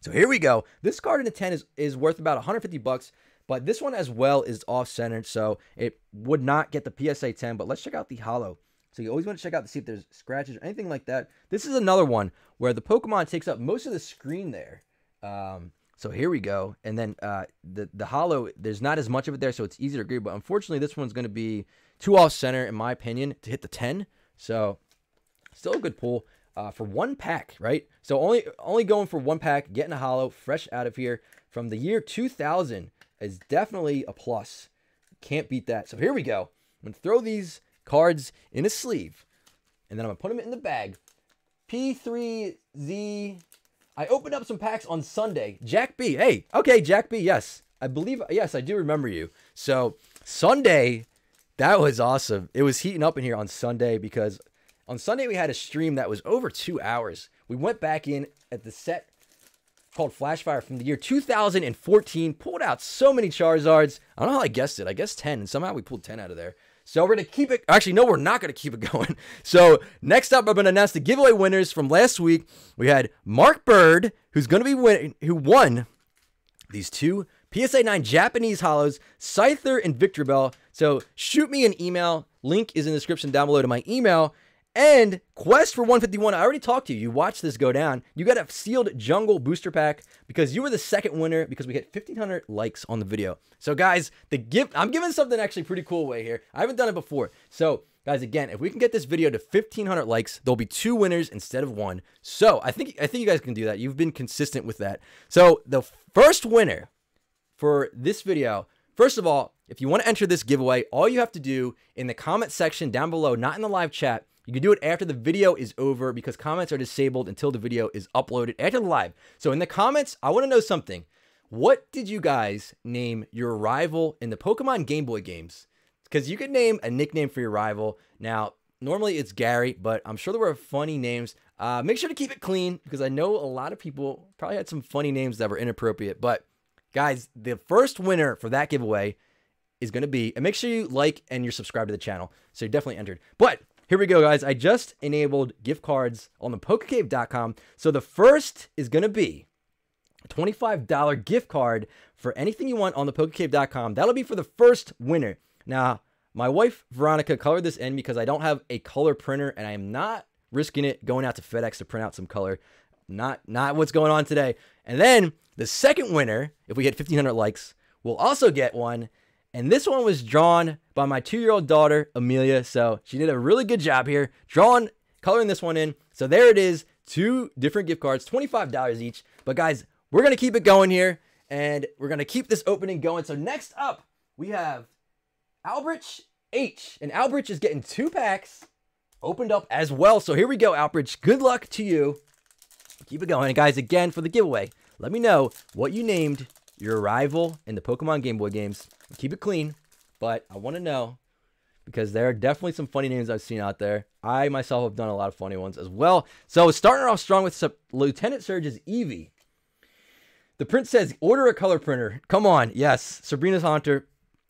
So here we go. This card in a 10 is, is worth about 150 bucks. But this one as well is off-centered, so it would not get the PSA 10. But let's check out the hollow. So you always want to check out to see if there's scratches or anything like that. This is another one where the Pokemon takes up most of the screen there. Um, so here we go. And then uh, the, the hollow, there's not as much of it there, so it's easy to agree. But unfortunately, this one's going to be too off-center, in my opinion, to hit the 10. So still a good pull. Uh, for one pack, right? So only only going for one pack, getting a hollow, fresh out of here from the year 2000 is definitely a plus. Can't beat that. So here we go. I'm to throw these cards in a sleeve, and then I'm to put them in the bag. P3Z. I opened up some packs on Sunday. Jack B. Hey, okay, Jack B. Yes. I believe, yes, I do remember you. So Sunday, that was awesome. It was heating up in here on Sunday because on Sunday we had a stream that was over two hours. We went back in at the set called Flashfire from the year 2014. Pulled out so many Charizards. I don't know how I guessed it. I guess 10, and somehow we pulled 10 out of there. So we're going to keep it. Actually, no, we're not going to keep it going. So next up, I'm going to announce the giveaway winners from last week. We had Mark Bird, who's going to be winning, who won these two PSA 9 Japanese hollows, Scyther and Victreebel. So shoot me an email. Link is in the description down below to my email. And Quest for 151, I already talked to you. You watched this go down. You got a sealed jungle booster pack because you were the second winner because we hit 1,500 likes on the video. So, guys, the gift, I'm giving something actually pretty cool away here. I haven't done it before. So, guys, again, if we can get this video to 1,500 likes, there'll be two winners instead of one. So, I think I think you guys can do that. You've been consistent with that. So, the first winner for this video, first of all, if you want to enter this giveaway, all you have to do in the comment section down below, not in the live chat, you can do it after the video is over because comments are disabled until the video is uploaded after the live. So in the comments, I want to know something. What did you guys name your rival in the Pokemon Game Boy games? Because you could name a nickname for your rival. Now, normally it's Gary, but I'm sure there were funny names. Uh, make sure to keep it clean because I know a lot of people probably had some funny names that were inappropriate. But guys, the first winner for that giveaway is going to be, and make sure you like and you're subscribed to the channel. So you're definitely entered. But here we go, guys. I just enabled gift cards on the Pokecave.com. So the first is going to be a $25 gift card for anything you want on the Pokecave.com. That'll be for the first winner. Now, my wife, Veronica, colored this in because I don't have a color printer and I am not risking it going out to FedEx to print out some color. Not, not what's going on today. And then the second winner, if we get 1,500 likes, will also get one and this one was drawn by my two year old daughter, Amelia. So she did a really good job here, drawing, coloring this one in. So there it is, two different gift cards, $25 each. But guys, we're going to keep it going here and we're going to keep this opening going. So next up, we have Albrecht H. And Albrecht is getting two packs opened up as well. So here we go, Outbridge. Good luck to you. Keep it going. And guys, again, for the giveaway, let me know what you named your rival in the Pokemon Game Boy games. Keep it clean, but I want to know because there are definitely some funny names I've seen out there. I myself have done a lot of funny ones as well. So starting off strong with Lieutenant Surge's Eevee. The print says, order a color printer. Come on. Yes, Sabrina's Haunter.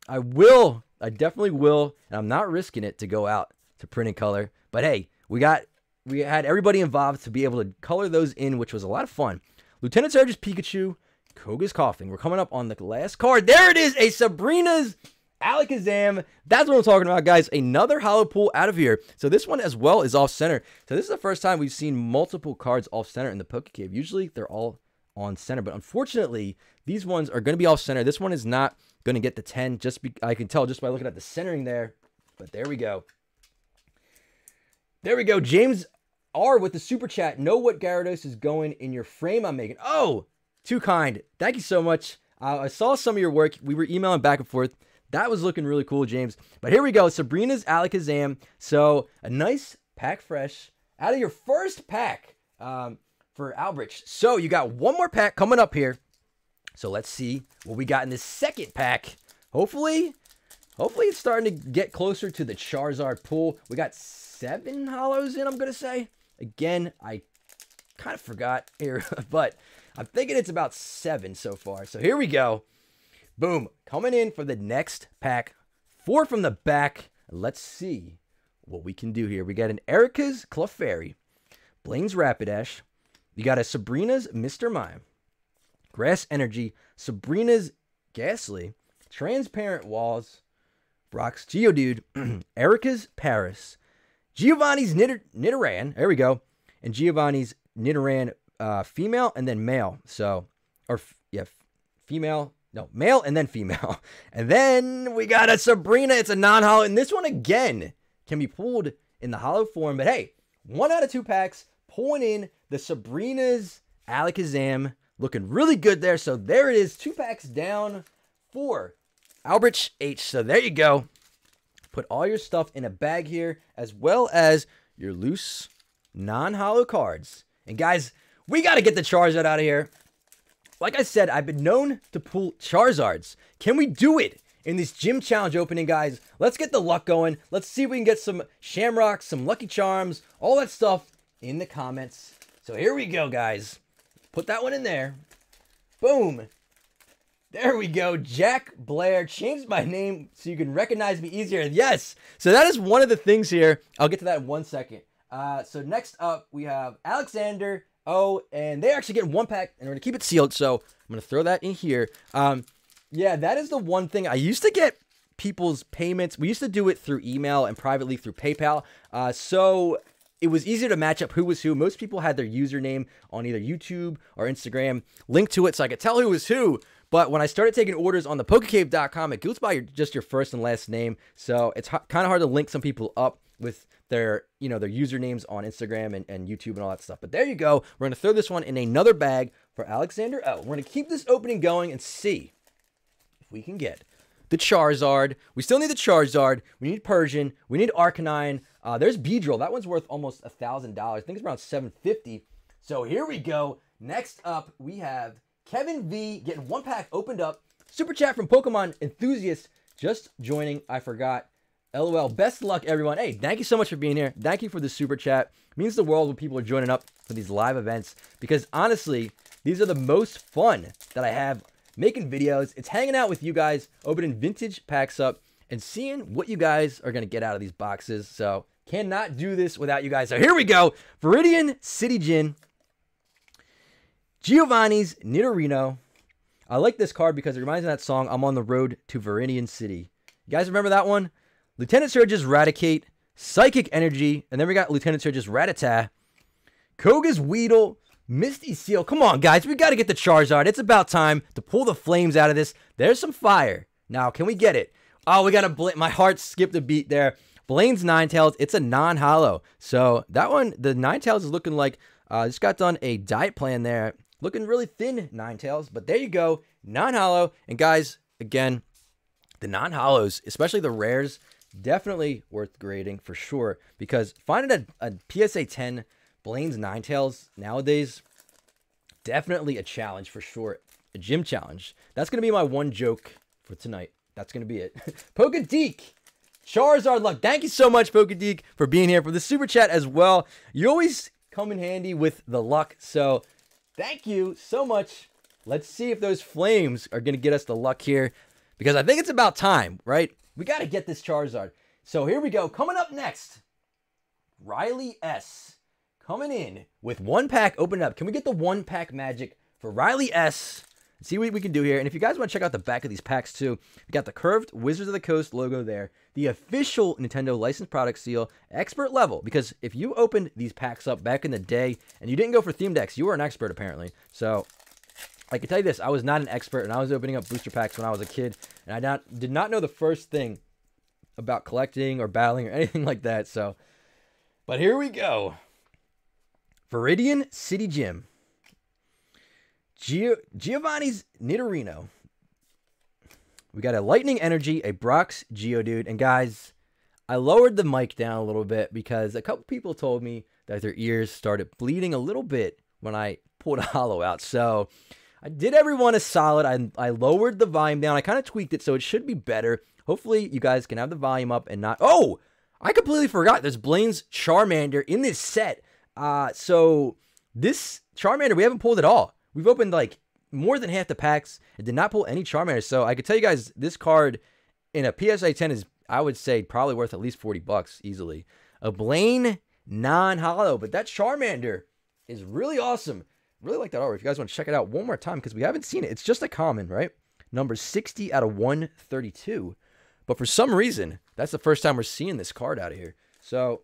I will. I definitely will. And I'm not risking it to go out to print in color. But hey, we got we had everybody involved to be able to color those in, which was a lot of fun. Lieutenant Surge's Pikachu, Koga's Koffing. We're coming up on the last card. There it is, a Sabrina's Alakazam. That's what I'm talking about, guys. Another hollow pool out of here. So this one as well is off center. So this is the first time we've seen multiple cards off center in the Poke Cave. Usually they're all on center, but unfortunately, these ones are going to be off center. This one is not going to get the 10. Just be, I can tell just by looking at the centering there. But there we go. There we go. James R with the super chat. Know what Gyarados is going in your frame I'm making. Oh, too kind. Thank you so much. Uh, I saw some of your work. We were emailing back and forth. That was looking really cool, James. But here we go. Sabrina's Alakazam. So a nice pack fresh out of your first pack um, for Albrecht. So you got one more pack coming up here. So let's see what we got in this second pack. Hopefully, hopefully it's starting to get closer to the Charizard pool. We got seven hollows in, I'm going to say. Again, I kind of forgot here, but I'm thinking it's about seven so far. So here we go. Boom. Coming in for the next pack. Four from the back. Let's see what we can do here. We got an Erika's Clefairy, Blaine's Rapidash. You got a Sabrina's Mr. Mime, Grass Energy, Sabrina's Gastly, Transparent Walls, Brock's Geodude, Erika's Paras, Giovanni's. Nidoran. There we go. And Giovanni's Nidoran uh, female and then male. So, or yeah, female, no, male and then female. And then we got a Sabrina. It's a non-hollow. And this one again can be pulled in the hollow form. But hey, one out of two packs pulling in the Sabrina's Alakazam. Looking really good there. So there it is. Two packs down for Albrecht H. So there you go. Put all your stuff in a bag here, as well as your loose non-hollow cards. And guys, we got to get the Charizard out of here. Like I said, I've been known to pull Charizards. Can we do it in this gym challenge opening, guys? Let's get the luck going. Let's see if we can get some Shamrocks, some Lucky Charms, all that stuff in the comments. So here we go, guys. Put that one in there. Boom. There we go. Jack Blair changed my name so you can recognize me easier. Yes. So that is one of the things here. I'll get to that in one second. Uh, so next up, we have Alexander Oh, and they actually get one pack, and we're gonna keep it sealed. So I'm gonna throw that in here. Um, yeah, that is the one thing I used to get people's payments. We used to do it through email and privately through PayPal. Uh, so it was easier to match up who was who. Most people had their username on either YouTube or Instagram linked to it, so I could tell who was who. But when I started taking orders on the Pokecave.com, it goes by your, just your first and last name. So it's kind of hard to link some people up with their you know their usernames on Instagram and, and YouTube and all that stuff. But there you go. We're gonna throw this one in another bag for Alexander Oh, We're gonna keep this opening going and see if we can get the Charizard. We still need the Charizard. We need Persian. We need Arcanine. Uh, there's Beedrill. That one's worth almost a thousand dollars. I think it's around 750. So here we go. Next up, we have Kevin V getting one pack opened up. Super chat from Pokemon enthusiast just joining. I forgot LOL. Best of luck, everyone. Hey, thank you so much for being here. Thank you for the super chat. It means the world when people are joining up for these live events because honestly, these are the most fun that I have making videos. It's hanging out with you guys, opening vintage packs up, and seeing what you guys are going to get out of these boxes. So, cannot do this without you guys. So, here we go Viridian City Gym, Giovanni's Nidorino. I like this card because it reminds me of that song, I'm on the road to Viridian City. You guys remember that one? Lieutenant Surge's Raticate, Psychic Energy, and then we got Lieutenant Surge's Rattata, Koga's Weedle, Misty Seel. Come on, guys. We got to get the Charizard. It's about time to pull the flames out of this. There's some fire. Now, can we get it? Oh, we got to... Bl- My heart skipped a beat there. Blaine's Ninetales. It's a non-hollow. So that one, the Ninetales is looking like... Uh, just got done a diet plan there. Looking really thin, Ninetales. But there you go. Non-hollow. And guys, again, the non-hollows, especially the rares, definitely worth grading for sure because finding a, a PSA 10 Blaine's Ninetales nowadays, definitely a challenge for sure. A gym challenge. That's going to be my one joke for tonight. That's going to be it. Pokadeek. Charizard luck. Thank you so much, Pokadeek, for being here for the super chat as well. You always come in handy with the luck. So thank you so much. Let's see if those flames are going to get us the luck here because I think it's about time, right? We got to get this Charizard. So here we go. Coming up next, Riley S. Coming in with one pack open up. Can we get the one pack magic for Riley S? see what we can do here. And if you guys want to check out the back of these packs too, we got the curved Wizards of the Coast logo there, the official Nintendo licensed product seal, expert level. Because if you opened these packs up back in the day and you didn't go for theme decks, you were an expert apparently. So I can tell you this: I was not an expert, and I was opening up booster packs when I was a kid, and I not, did not know the first thing about collecting or battling or anything like that. So, but here we go. Viridian City Gym. Gio- Giovanni's Nidorino. We got a Lightning Energy, a Brock's Geodude, and guys, I lowered the mic down a little bit because a couple people told me that their ears started bleeding a little bit when I pulled a hollow out. So I did everyone a solid. I, I lowered the volume down. I kind of tweaked it so it should be better. Hopefully, you guys can have the volume up and not. Oh, I completely forgot. There's Blaine's Charmander in this set. Uh, so this Charmander, we haven't pulled at all. We've opened like more than half the packs and did not pull any Charmander. So I could tell you guys this card in a PSA 10 is, I would say, probably worth at least 40 bucks easily. A Blaine non hollow, but that Charmander is really awesome. Really like that art. If you guys want to check it out one more time, because we haven't seen it, it's just a common, right? Number 60 out of 132. But for some reason, that's the first time we're seeing this card out of here. So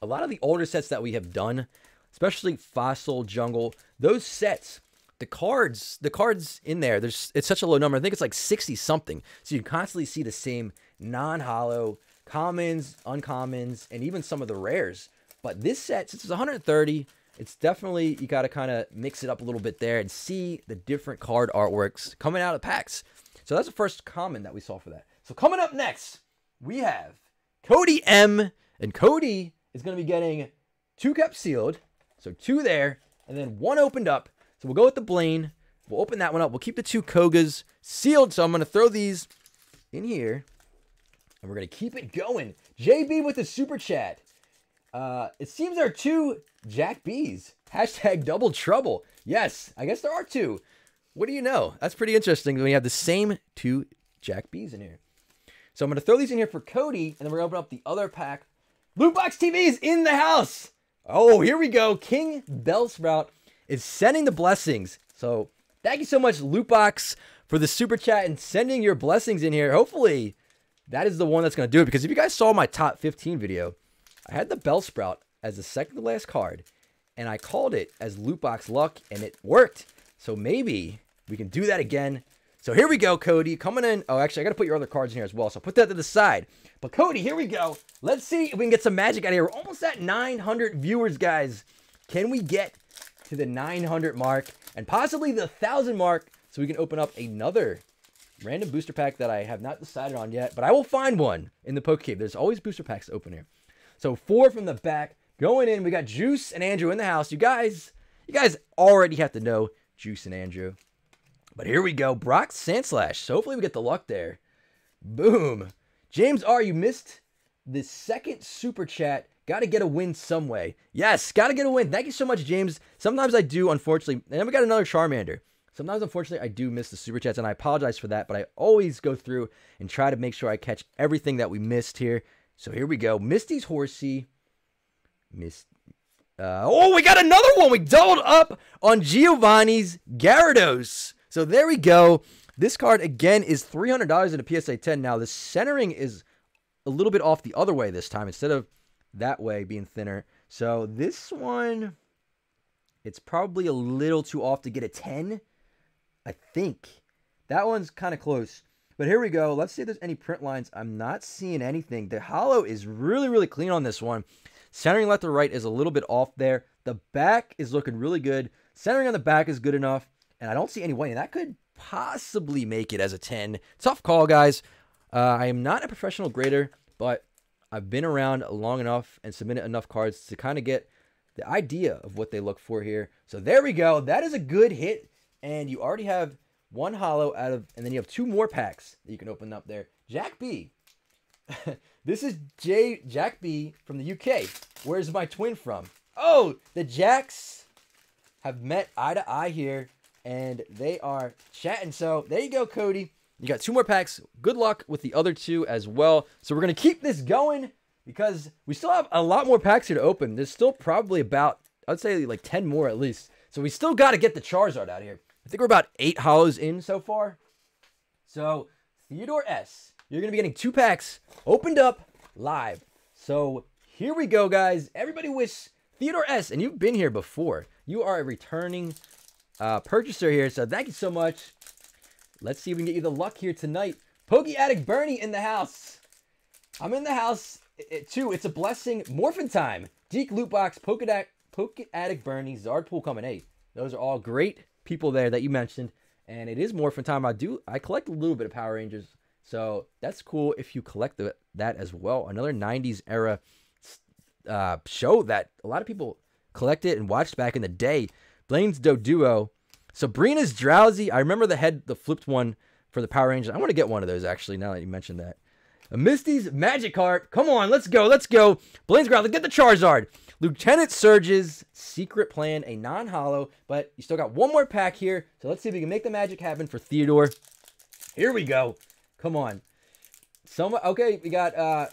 a lot of the older sets that we have done, especially Fossil Jungle, those sets the cards, the cards in there, there's it's such a low number. I think it's like 60 something. So you constantly see the same non-hollow commons, uncommons, and even some of the rares. But this set, since it's 130, it's definitely you got to kind of mix it up a little bit there and see the different card artworks coming out of packs. So that's the first common that we saw for that. So coming up next, we have Cody M, and Cody is going to be getting two kept sealed, so two there, and then one opened up. So we'll go with the Blaine. We'll open that one up. We'll keep the two Kogas sealed. So I'm going to throw these in here. And we're going to keep it going. JB with the super chat. Uh, it seems there are two Jack B's. Hashtag double trouble. Yes, I guess there are two. What do you know? That's pretty interesting when you have the same two Jack B's in here. So I'm going to throw these in here for Cody, and then we're going to open up the other pack. Loot Box TV is in the house. Oh, here we go. King Bellsprout is sending the blessings. So thank you so much, Lootbox, for the super chat and sending your blessings in here. Hopefully, that is the one that's going to do it. Because if you guys saw my top 15 video, I had the Bellsprout as the second to last card, and I called it as loot box Luck, and it worked. So maybe we can do that again. So here we go, Cody. Coming in. Oh, actually, I got to put your other cards in here as well. So put that to the side. But Cody, here we go. Let's see if we can get some magic out of here. We're almost at 900 viewers, guys. Can we get to the 900 mark and possibly the 1000 mark so we can open up another random booster pack that I have not decided on yet, but I will find one in the Poke Cave. There's always booster packs open here. So four from the back going in. We got Juice and Andrew in the house. You guys, you guys already have to know Juice and Andrew. But here we go. Brock Sandslash. So hopefully we get the luck there. Boom. James R., you missed the second super chat Got to get a win some way. Yes, got to get a win. Thank you so much, James. Sometimes I do, unfortunately. And then we got another Charmander. Sometimes, unfortunately, I do miss the super chats, and I apologize for that. But I always go through and try to make sure I catch everything that we missed here. So here we go. Misty's Horsea. Miss. Uh, oh, we got another one. We doubled up on Giovanni's Gyarados. So there we go. This card, again, is $300 in a PSA 10. Now, the centering is a little bit off the other way this time. Instead of that way being thinner. So this one, it's probably a little too off to get a 10. I think. That one's kind of close. But here we go. Let's see if there's any print lines. I'm not seeing anything. The hollow is really, really clean on this one. Centering left to right is a little bit off there. The back is looking really good. Centering on the back is good enough. And I don't see any way. And that could possibly make it as a 10. Tough call, guys. Uh, I am not a professional grader, but I've been around long enough and submitted enough cards to kind of get the idea of what they look for here. So there we go. That is a good hit. And you already have one hollow out of, and then you have two more packs that you can open up there. Jack B. this is J Jack B from the UK. Where's my twin from? Oh, the Jacks have met eye to eye here, and they are chatting. So there you go, Cody. You got two more packs. Good luck with the other two as well. So we're going to keep this going because we still have a lot more packs here to open. There's still probably about, I'd say like 10 more at least. So we still got to get the Charizard out of here. I think we're about eight hollows in so far. So Theodore S., you're going to be getting two packs opened up live. So here we go, guys. Everybody wish Theodore S., and you've been here before. You are a returning uh, purchaser here. So thank you so much. Let's see if we can get you the luck here tonight. Pokey Addict Bernie in the house. I'm in the house it, too. It's a blessing. Morphin time. Deke Loot Box, Poke, Addict Bernie, Zard Pool coming. Hey, those are all great people there that you mentioned. And it is Morphin time. I do. I collect a little bit of Power Rangers. So that's cool if you collect the, that as well. Another 90s era uh, show that a lot of people collected and watched back in the day. Blaine's Doduo Sabrina's Drowzee. I remember the head, the flipped one for the Power Rangers. I want to get one of those actually. Now that you mentioned that. Misty's Magikarp. Come on, let's go, let's go. Blaine's Growlithe, get the Charizard. Lieutenant Surge's Secret Plan, a non-hollow, but you still got one more pack here. So let's see if we can make the magic happen for Theodore. Here we go. Come on. Some okay, we got uh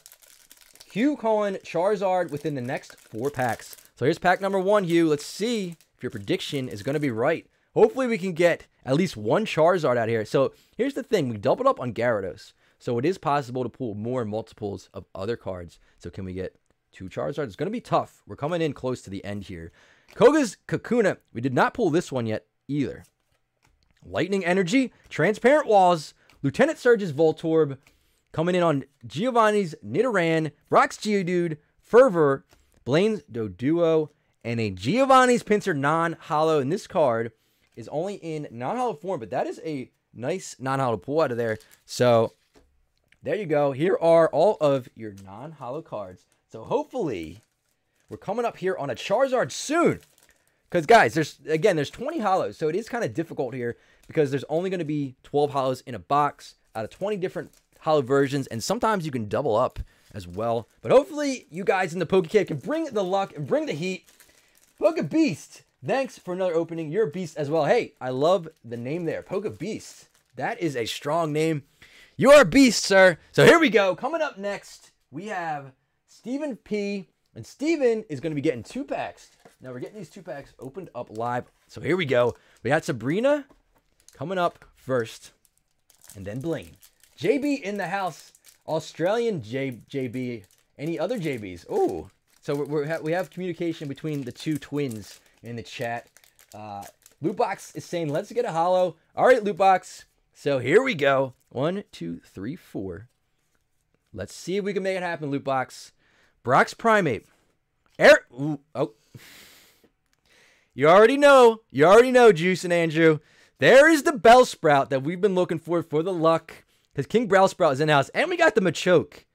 Hugh calling Charizard within the next four packs. So here's pack number one, Hugh. Let's see if your prediction is going to be right. Hopefully we can get at least one Charizard out here. So here's the thing. We doubled up on Gyarados. So it is possible to pull more multiples of other cards. So can we get two Charizards? It's going to be tough. We're coming in close to the end here. Koga's Kakuna. We did not pull this one yet either. Lightning Energy, Transparent Walls, Lieutenant Surge's Voltorb, coming in on Giovanni's Nidoran, Brock's Geodude, Fervor, Blaine's Doduo, and a Giovanni's Pinsir non-hollow. in this card is only in non-hollow form, but that is a nice non-hollow pull out of there. So there you go. Here are all of your non-hollow cards. So hopefully we're coming up here on a Charizard soon. Because guys, there's again, there's 20 hollows, so it is kind of difficult here because there's only going to be 12 hollows in a box out of 20 different hollow versions, and sometimes you can double up as well. But hopefully you guys in the PokeKit can bring the luck and bring the heat. Poke Beast Thanks for another opening. You're a beast as well. Hey, I love the name there. Poke Beast. That is a strong name. You're a beast, sir. So here we go. Coming up next, we have Stephen P. And Stephen is going to be getting two packs. Now we're getting these two packs opened up live. So here we go. We got Sabrina coming up first. And then Blaine. JB in the house. Australian J, JB. Any other JBs? Oh, so we're, we're, we have communication between the two twins in the chat. Uh, Lootbox is saying, let's get a hollow. All right, Lootbox. So here we go. One, two, three, four. Let's see if we can make it happen, Lootbox. Brock's Primeape. Oh. You already know. You already know, Juice and Andrew. There is the Bellsprout that we've been looking for for the luck. Because King Bellsprout is in house. And we got the Machoke.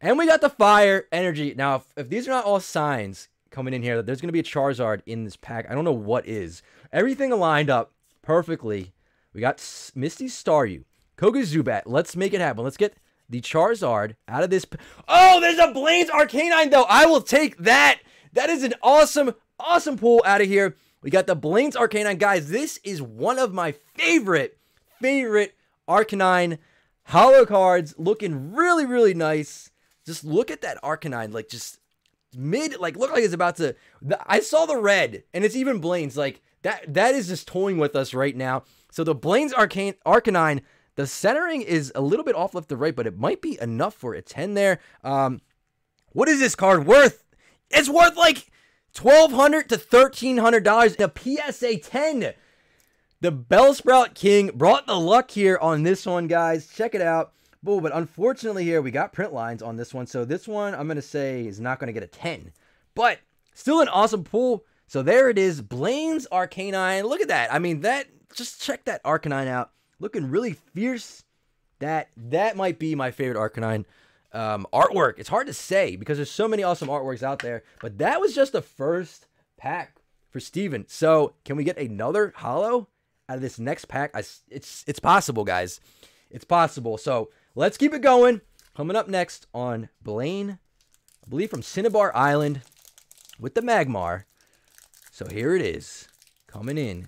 And we got the Fire Energy. Now, if, if these are not all signs, coming in here that there's going to be a Charizard in this pack. I don't know what is. Everything aligned up perfectly. We got Misty Staryu, Koga Zubat. Let's make it happen. Let's get the Charizard out of this. Oh, there's a Blaine's Arcanine, though. I will take that. That is an awesome, awesome pull out of here. We got the Blaine's Arcanine. Guys, this is one of my favorite, favorite Arcanine hollow cards. Looking really, really nice. Just look at that Arcanine. Like, just mid like look like it's about to I saw the red and it's even Blaine's like that that is just toying with us right now. So the Blaine's Arcane Arcanine, the centering is a little bit off left to right, but it might be enough for a 10 there. Um what is this card worth? It's worth like $1200 to $1300 in a PSA 10. The Bellsprout King brought the luck here on this one, guys. Check it out. Boo, but unfortunately here we got print lines on this one. So this one I'm going to say is not going to get a 10. But still an awesome pull. So there it is. Blaine's Arcanine. Look at that. I mean, that just check that Arcanine out. Looking really fierce. That that might be my favorite Arcanine um, artwork. It's hard to say because there's so many awesome artworks out there, but that was just the first pack for Steven. So can we get another hollow out of this next pack? I, it's it's possible, guys. It's possible. So let's keep it going. Coming up next on Blaine, I believe from Cinnabar Island with the Magmar. So here it is, coming in.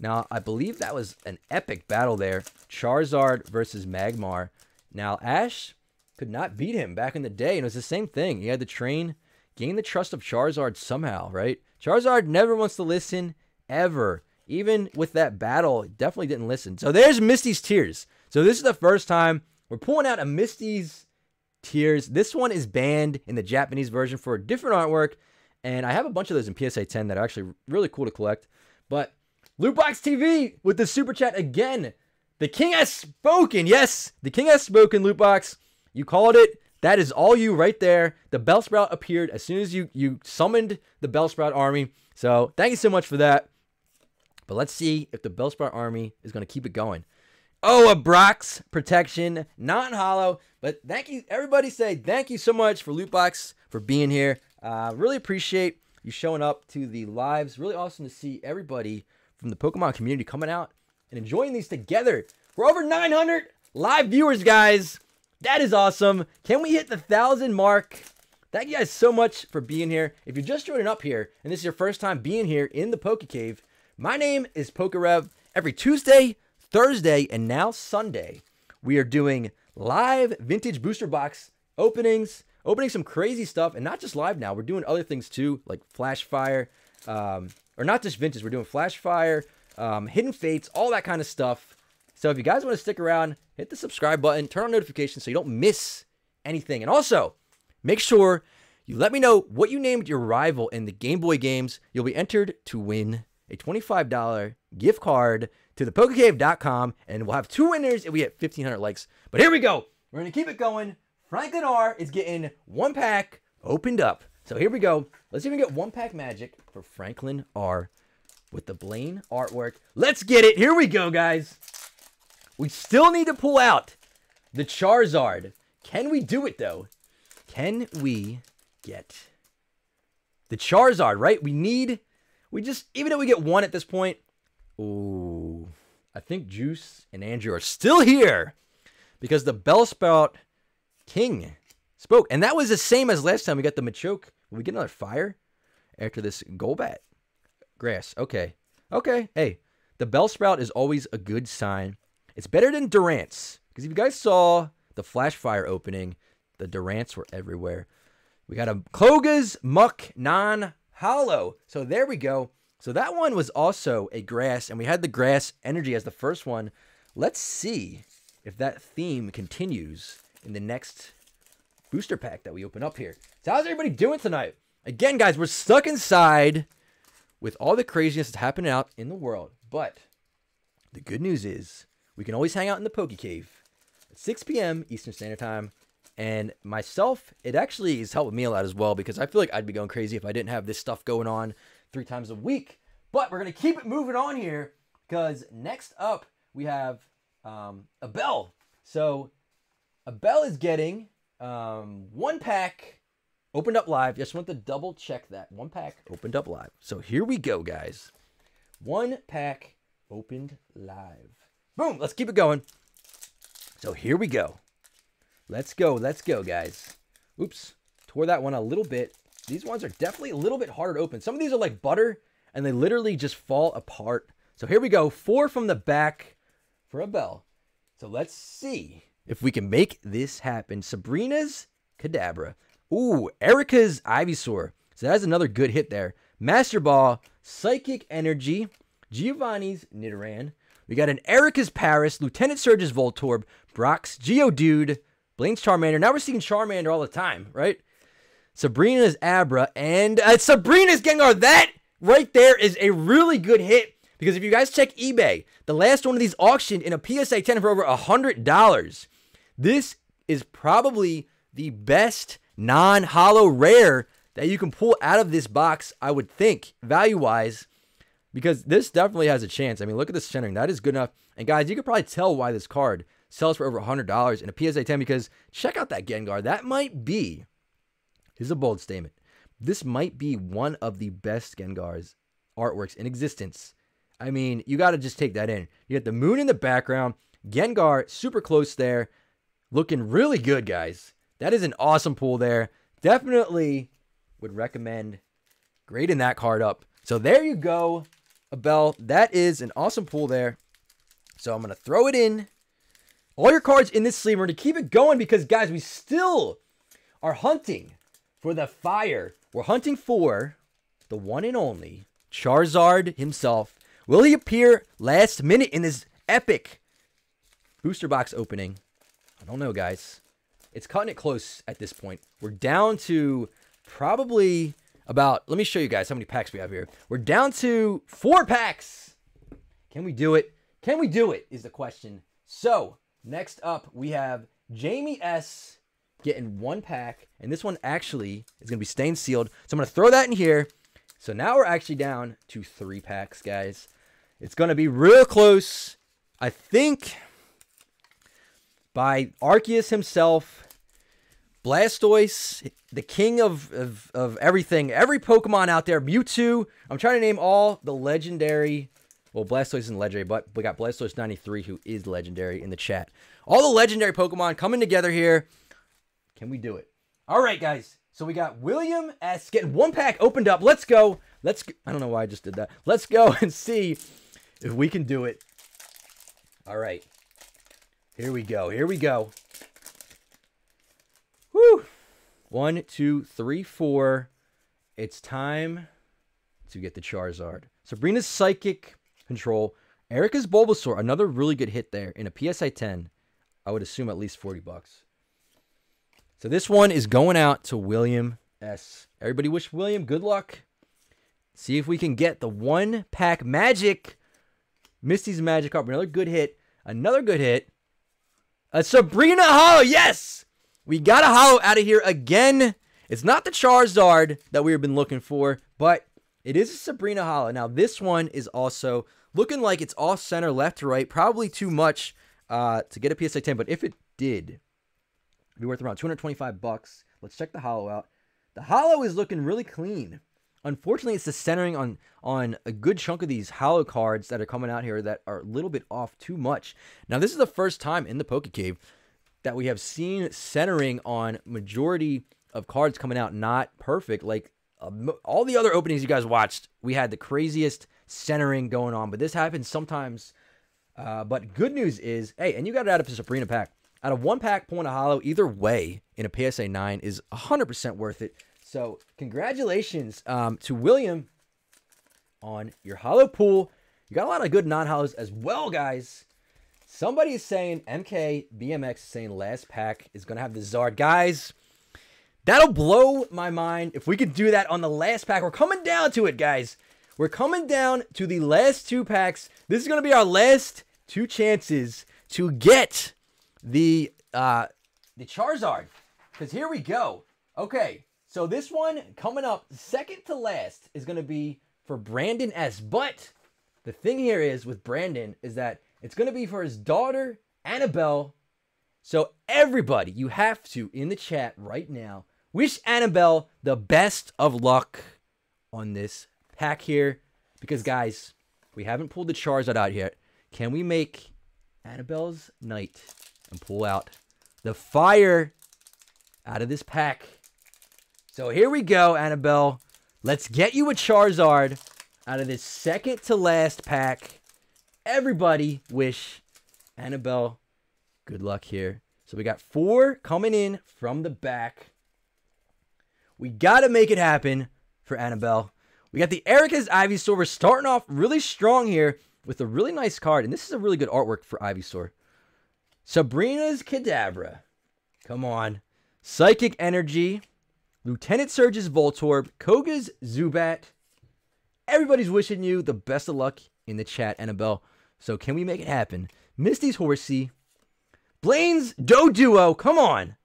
Now, I believe that was an epic battle there. Charizard versus Magmar. Now, Ash could not beat him back in the day, and it was the same thing. He had to train, gain the trust of Charizard somehow, right? Charizard never wants to listen, ever. Even with that battle, definitely didn't listen. So there's Misty's Tears. So this is the first time we're pulling out a Misty's Tears. This one is banned in the Japanese version for a different artwork, and I have a bunch of those in PSA 10 that are actually really cool to collect. But Lootbox TV with the super chat again. The king has spoken. Yes, the king has spoken, Lootbox. You called it. That is all you right there. The Bellsprout appeared as soon as you you summoned the Bellsprout army. So thank you so much for that. But let's see if the Bellsprout army is going to keep it going. Oh, a Brock's protection, non hollow. But thank you, everybody. Say thank you so much for Lootbox for being here. Uh, really appreciate you showing up to the lives. Really awesome to see everybody from the Pokemon community coming out and enjoying these together. We're over 900 live viewers, guys. That is awesome. Can we hit the thousand mark? Thank you guys so much for being here. If you're just joining up here and this is your first time being here in the Poke Cave, my name is Pokerev. Every Tuesday, Thursday, and now Sunday, we are doing live vintage booster box openings, opening some crazy stuff, and not just live now. We're doing other things too, like Flash Fire, um, or not just vintage. We're doing Flash Fire, um, Hidden Fates, all that kind of stuff. So if you guys want to stick around, hit the subscribe button, turn on notifications so you don't miss anything. And also, make sure you let me know what you named your rival in the Game Boy games. You'll be entered to win a $25 gift card to thepokecave.com, and we'll have two winners if we hit 1,500 likes. But here we go. We're going to keep it going. Franklin R is getting one pack opened up. So here we go. Let's even get one pack magic for Franklin R with the Blaine artwork. Let's get it. Here we go, guys. We still need to pull out the Charizard. Can we do it, though? Can we get the Charizard, right? We need, we just, even if we get one at this point, ooh, I think Juice and Andrew are still here because the Bellsprout King spoke. And that was the same as last time we got the Machoke. We get another fire after this Golbat? Grass. Okay. Okay. Hey, the Bellsprout is always a good sign it's better than Durant's. Because if you guys saw the Flash Fire opening, the Durant's were everywhere. We got a Koga's Muk Non Holo. So there we go. So that one was also a grass, and we had the grass energy as the first one. Let's see if that theme continues in the next booster pack that we open up here. So how's everybody doing tonight? Again, guys, we're stuck inside with all the craziness that's happening out in the world. But the good news is we can always hang out in the Poke Cave at 6 p.m. Eastern Standard Time. And myself, it actually is helping me a lot as well because I feel like I'd be going crazy if I didn't have this stuff going on three times a week. But we're going to keep it moving on here because next up we have um, Abel. So Abel is getting um, one pack opened up live. Just want to double check that. One pack opened up live. So here we go, guys. One pack opened live. Boom. Let's keep it going. So here we go. Let's go. Let's go, guys. Oops. Tore that one a little bit. These ones are definitely a little bit harder to open. Some of these are like butter, and they literally just fall apart. So here we go. Four from the back for Abel. So let's see if we can make this happen. Sabrina's Kadabra. Ooh, Erika's Ivysaur. So that's another good hit there. Master Ball, Psychic Energy, Giovanni's Nidoran, we got an Erika's Paras, Lieutenant Surge's Voltorb, Brock's Geodude, Blaine's Charmander. Now we're seeing Charmander all the time, right? Sabrina's Abra, and uh, Sabrina's Gengar. That right there is a really good hit because if you guys check eBay, the last one of these auctioned in a PSA 10 for over a $100. This is probably the best non hollow rare that you can pull out of this box, I would think, value wise because this definitely has a chance. I mean, look at this centering. That is good enough. And guys, you can probably tell why this card sells for over $100 in a PSA 10 because check out that Gengar. That might be, here's a bold statement. This might be one of the best Gengars artworks in existence. I mean, you got to just take that in. You got the moon in the background, Gengar super close there, looking really good, guys. That is an awesome pull there. Definitely would recommend grading that card up. So there you go, Abel. That is an awesome pull there. So I'm going to throw it in. All your cards in this sleeve. We're going to keep it going because, guys, we still are hunting for the fire. We're hunting for the one and only Charizard himself. Will he appear last minute in this epic booster box opening? I don't know, guys. It's cutting it close at this point. We're down to probably about, let me show you guys how many packs we have here. We're down to four packs. Can we do it? Can we do it is the question. So, next up, we have Jamie S getting one pack. And this one actually is going to be stain sealed. So I'm going to throw that in here. So now we're actually down to three packs, guys. It's going to be real close. I think by Arceus himself, Blastoise, the king of, of, of everything, every Pokemon out there, Mewtwo. I'm trying to name all the legendary, well, Blastoise isn't legendary, but we got Blastoise 93, who is legendary in the chat. All the legendary Pokemon coming together here. Can we do it? All right, guys. So we got William S. getting one pack opened up. Let's go. Let's. Go. I don't know why I just did that. Let's go and see if we can do it. All right. Here we go. Here we go. Whew. One, two, three, four. It's time to get the Charizard. Sabrina's Psychic Control. Erika's Bulbasaur. Another really good hit there in a PSA 10. I would assume at least 40 bucks. So this one is going out to William S. Everybody wish William good luck. See if we can get the one pack magic. Misty's Magikarp. Another good hit. Another good hit. A Sabrina Hollow. Yes! We got a Hollow out of here again. It's not the Charizard that we've been looking for, but it is a Sabrina Hollow. Now, this one is also looking like it's off center, left to right. Probably too much uh, to get a PSA 10, but if it did, it'd be worth around 225 bucks. Let's check the Hollow out. The Hollow is looking really clean. Unfortunately, it's the centering on on a good chunk of these hollow cards that are coming out here that are a little bit off too much. Now, this is the first time in the Poke Cave that we have seen centering on majority of cards coming out not perfect. Like uh, all the other openings you guys watched, we had the craziest centering going on, but this happens sometimes. Uh, but good news is, hey, and you got it out of a Sabrina pack. Out of one pack, point of hollow, either way in a PSA 9 is 100% worth it. So, congratulations um, to William on your hollow pool. You got a lot of good non hollows as well, guys. Somebody is saying MK BMX is saying last pack is to have the Zard. Guys, that'll blow my mind if we could do that on the last pack. We're coming down to it, guys. We're coming down to the last two packs. This is to be our last two chances to get the uh the Charizard. Because here we go. Okay, so this one coming up second to last is going to be for Brandon S. But the thing here is with Brandon is that it's going to be for his daughter, Annabelle. So everybody, you have to, in the chat right now, wish Annabelle the best of luck on this pack here. Because, guys, we haven't pulled the Charizard out yet. Can we make Annabelle's night and pull out the fire out of this pack? So here we go, Annabelle. Let's get you a Charizard out of this second to last pack. Everybody wish Annabelle good luck here. So we got four coming in from the back. We got to make it happen for Annabelle. We got the Erika's Ivysaur. We're starting off really strong here with a really nice card. And this is a really good artwork for Ivysaur. Sabrina's Kadabra. Come on. Psychic Energy. Lieutenant Surge's Voltorb, Koga's Zubat. Everybody's wishing you the best of luck in the chat, Annabelle. So can we make it happen? Misty's Horsea. Blaine's Doduo. Come on.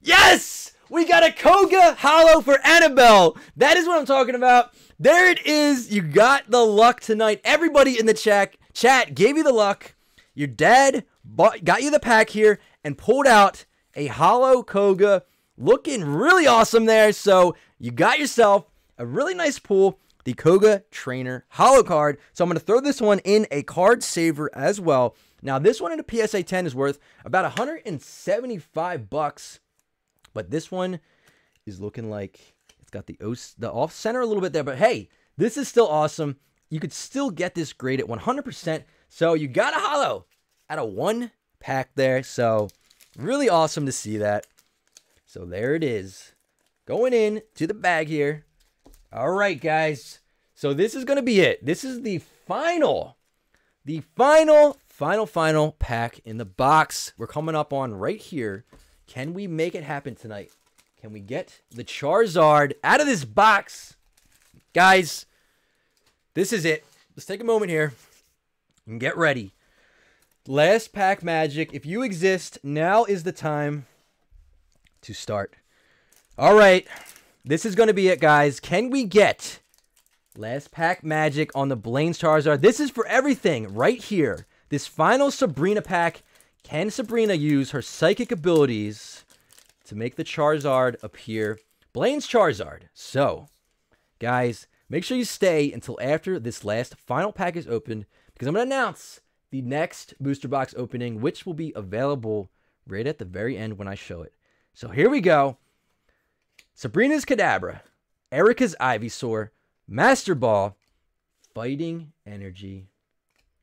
Yes! We got a Koga Hollow for Annabelle. That is what I'm talking about. There it is. You got the luck tonight. Everybody in the chat chat gave you the luck. Your dad bought, got you the pack here and pulled out a hollow Koga looking really awesome there. So you got yourself a really nice pool, the Koga Trainer Hollow card. So I'm going to throw this one in a card saver as well. Now this one in a PSA 10 is worth about 175 bucks, but this one is looking like it's got the the off center a little bit there. But hey, this is still awesome. You could still get this grade at 100%. So you got a hollow at a one pack there. So really awesome to see that. So there it is. Going in to the bag here. All right, guys. So this is going to be it. This is the final, the final, final, final pack in the box. We're coming up on right here. Can we make it happen tonight? Can we get the Charizard out of this box? Guys, this is it. Let's take a moment here and get ready. Last pack magic. If you exist, now is the time to start. All right. This is going to be it, guys. Can we get last pack magic on the Blaine's Charizard? This is for everything right here. This final Sabrina pack. Can Sabrina use her psychic abilities to make the Charizard appear? Blaine's Charizard. So, guys, make sure you stay until after this last final pack is opened because I'm going to announce the next booster box opening, which will be available right at the very end when I show it. So here we go. Sabrina's Kadabra, Erika's Ivysaur, Master Ball, Fighting Energy.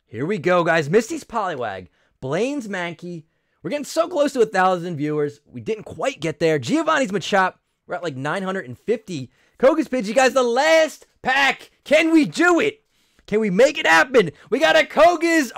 Here we go, guys. Misty's Poliwag, Blaine's Mankey. We're getting so close to a thousand viewers. We didn't quite get there. Giovanni's Machop. We're at like 950. Koga's Pidgey, guys. The last pack. Can we do it? Can we make it happen? We got a Koga's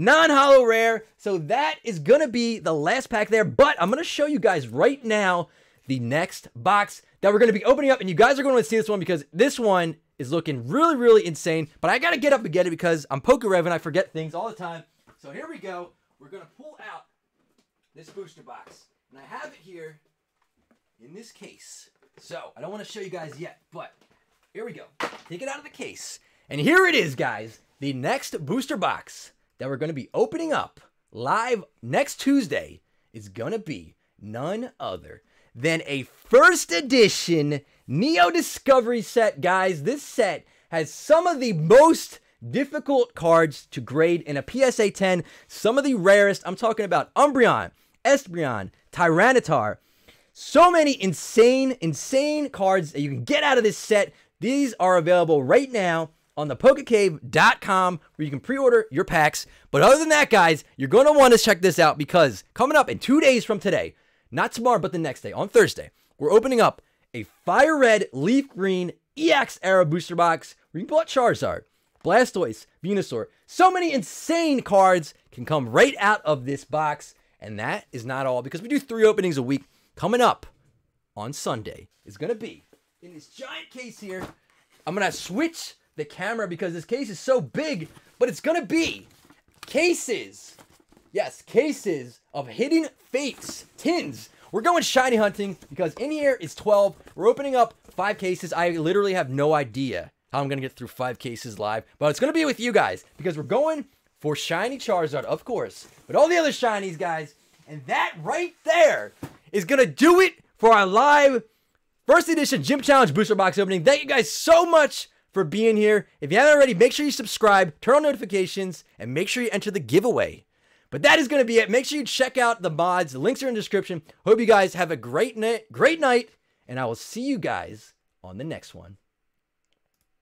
Arbok non-hollow rare. So that is going to be the last pack there. But I'm going to show you guys right now the next box that we're going to be opening up. And you guys are going to see this one because this one is looking really, really insane. But I got to get up and get it because I'm Pokerev and I forget things all the time. So here we go. We're going to pull out this booster box. And I have it here in this case. So I don't want to show you guys yet, but here we go. Take it out of the case. And here it is, guys. The next booster box that we're going to be opening up live next Tuesday is going to be none other than a first edition Neo Discovery set, guys. This set has some of the most difficult cards to grade in a PSA 10. Some of the rarest. I'm talking about Umbreon, Espeon, Tyranitar. So many insane, insane cards that you can get out of this set. These are available right now on the pokecave.com where you can pre-order your packs. But other than that, guys, you're going to want to check this out because coming up in two days from today, not tomorrow, but the next day, on Thursday, we're opening up a Fire Red Leaf Green EX Era booster box where you can pull out Charizard, Blastoise, Venusaur. So many insane cards can come right out of this box. And that is not all because we do three openings a week. Coming up on Sunday is going to be in this giant case here. I'm going to switch the camera because this case is so big, but it's to be cases Yes, cases of hidden fates, tins. We're going shiny hunting because in here is 12. We're opening up five cases. I literally have no idea how I'm to get through five cases live, but it's to be with you guys because we're going for shiny Charizard, of course, but all the other shinies, guys. And that right there is to do it for our live first edition Gym Challenge booster box opening. Thank you guys so much for being here. If you haven't already, make sure you subscribe, turn on notifications, and make sure you enter the giveaway. But that is going to be it. Make sure you check out the mods. The links are in the description. Hope you guys have a great night, great night, and I will see you guys on the next one.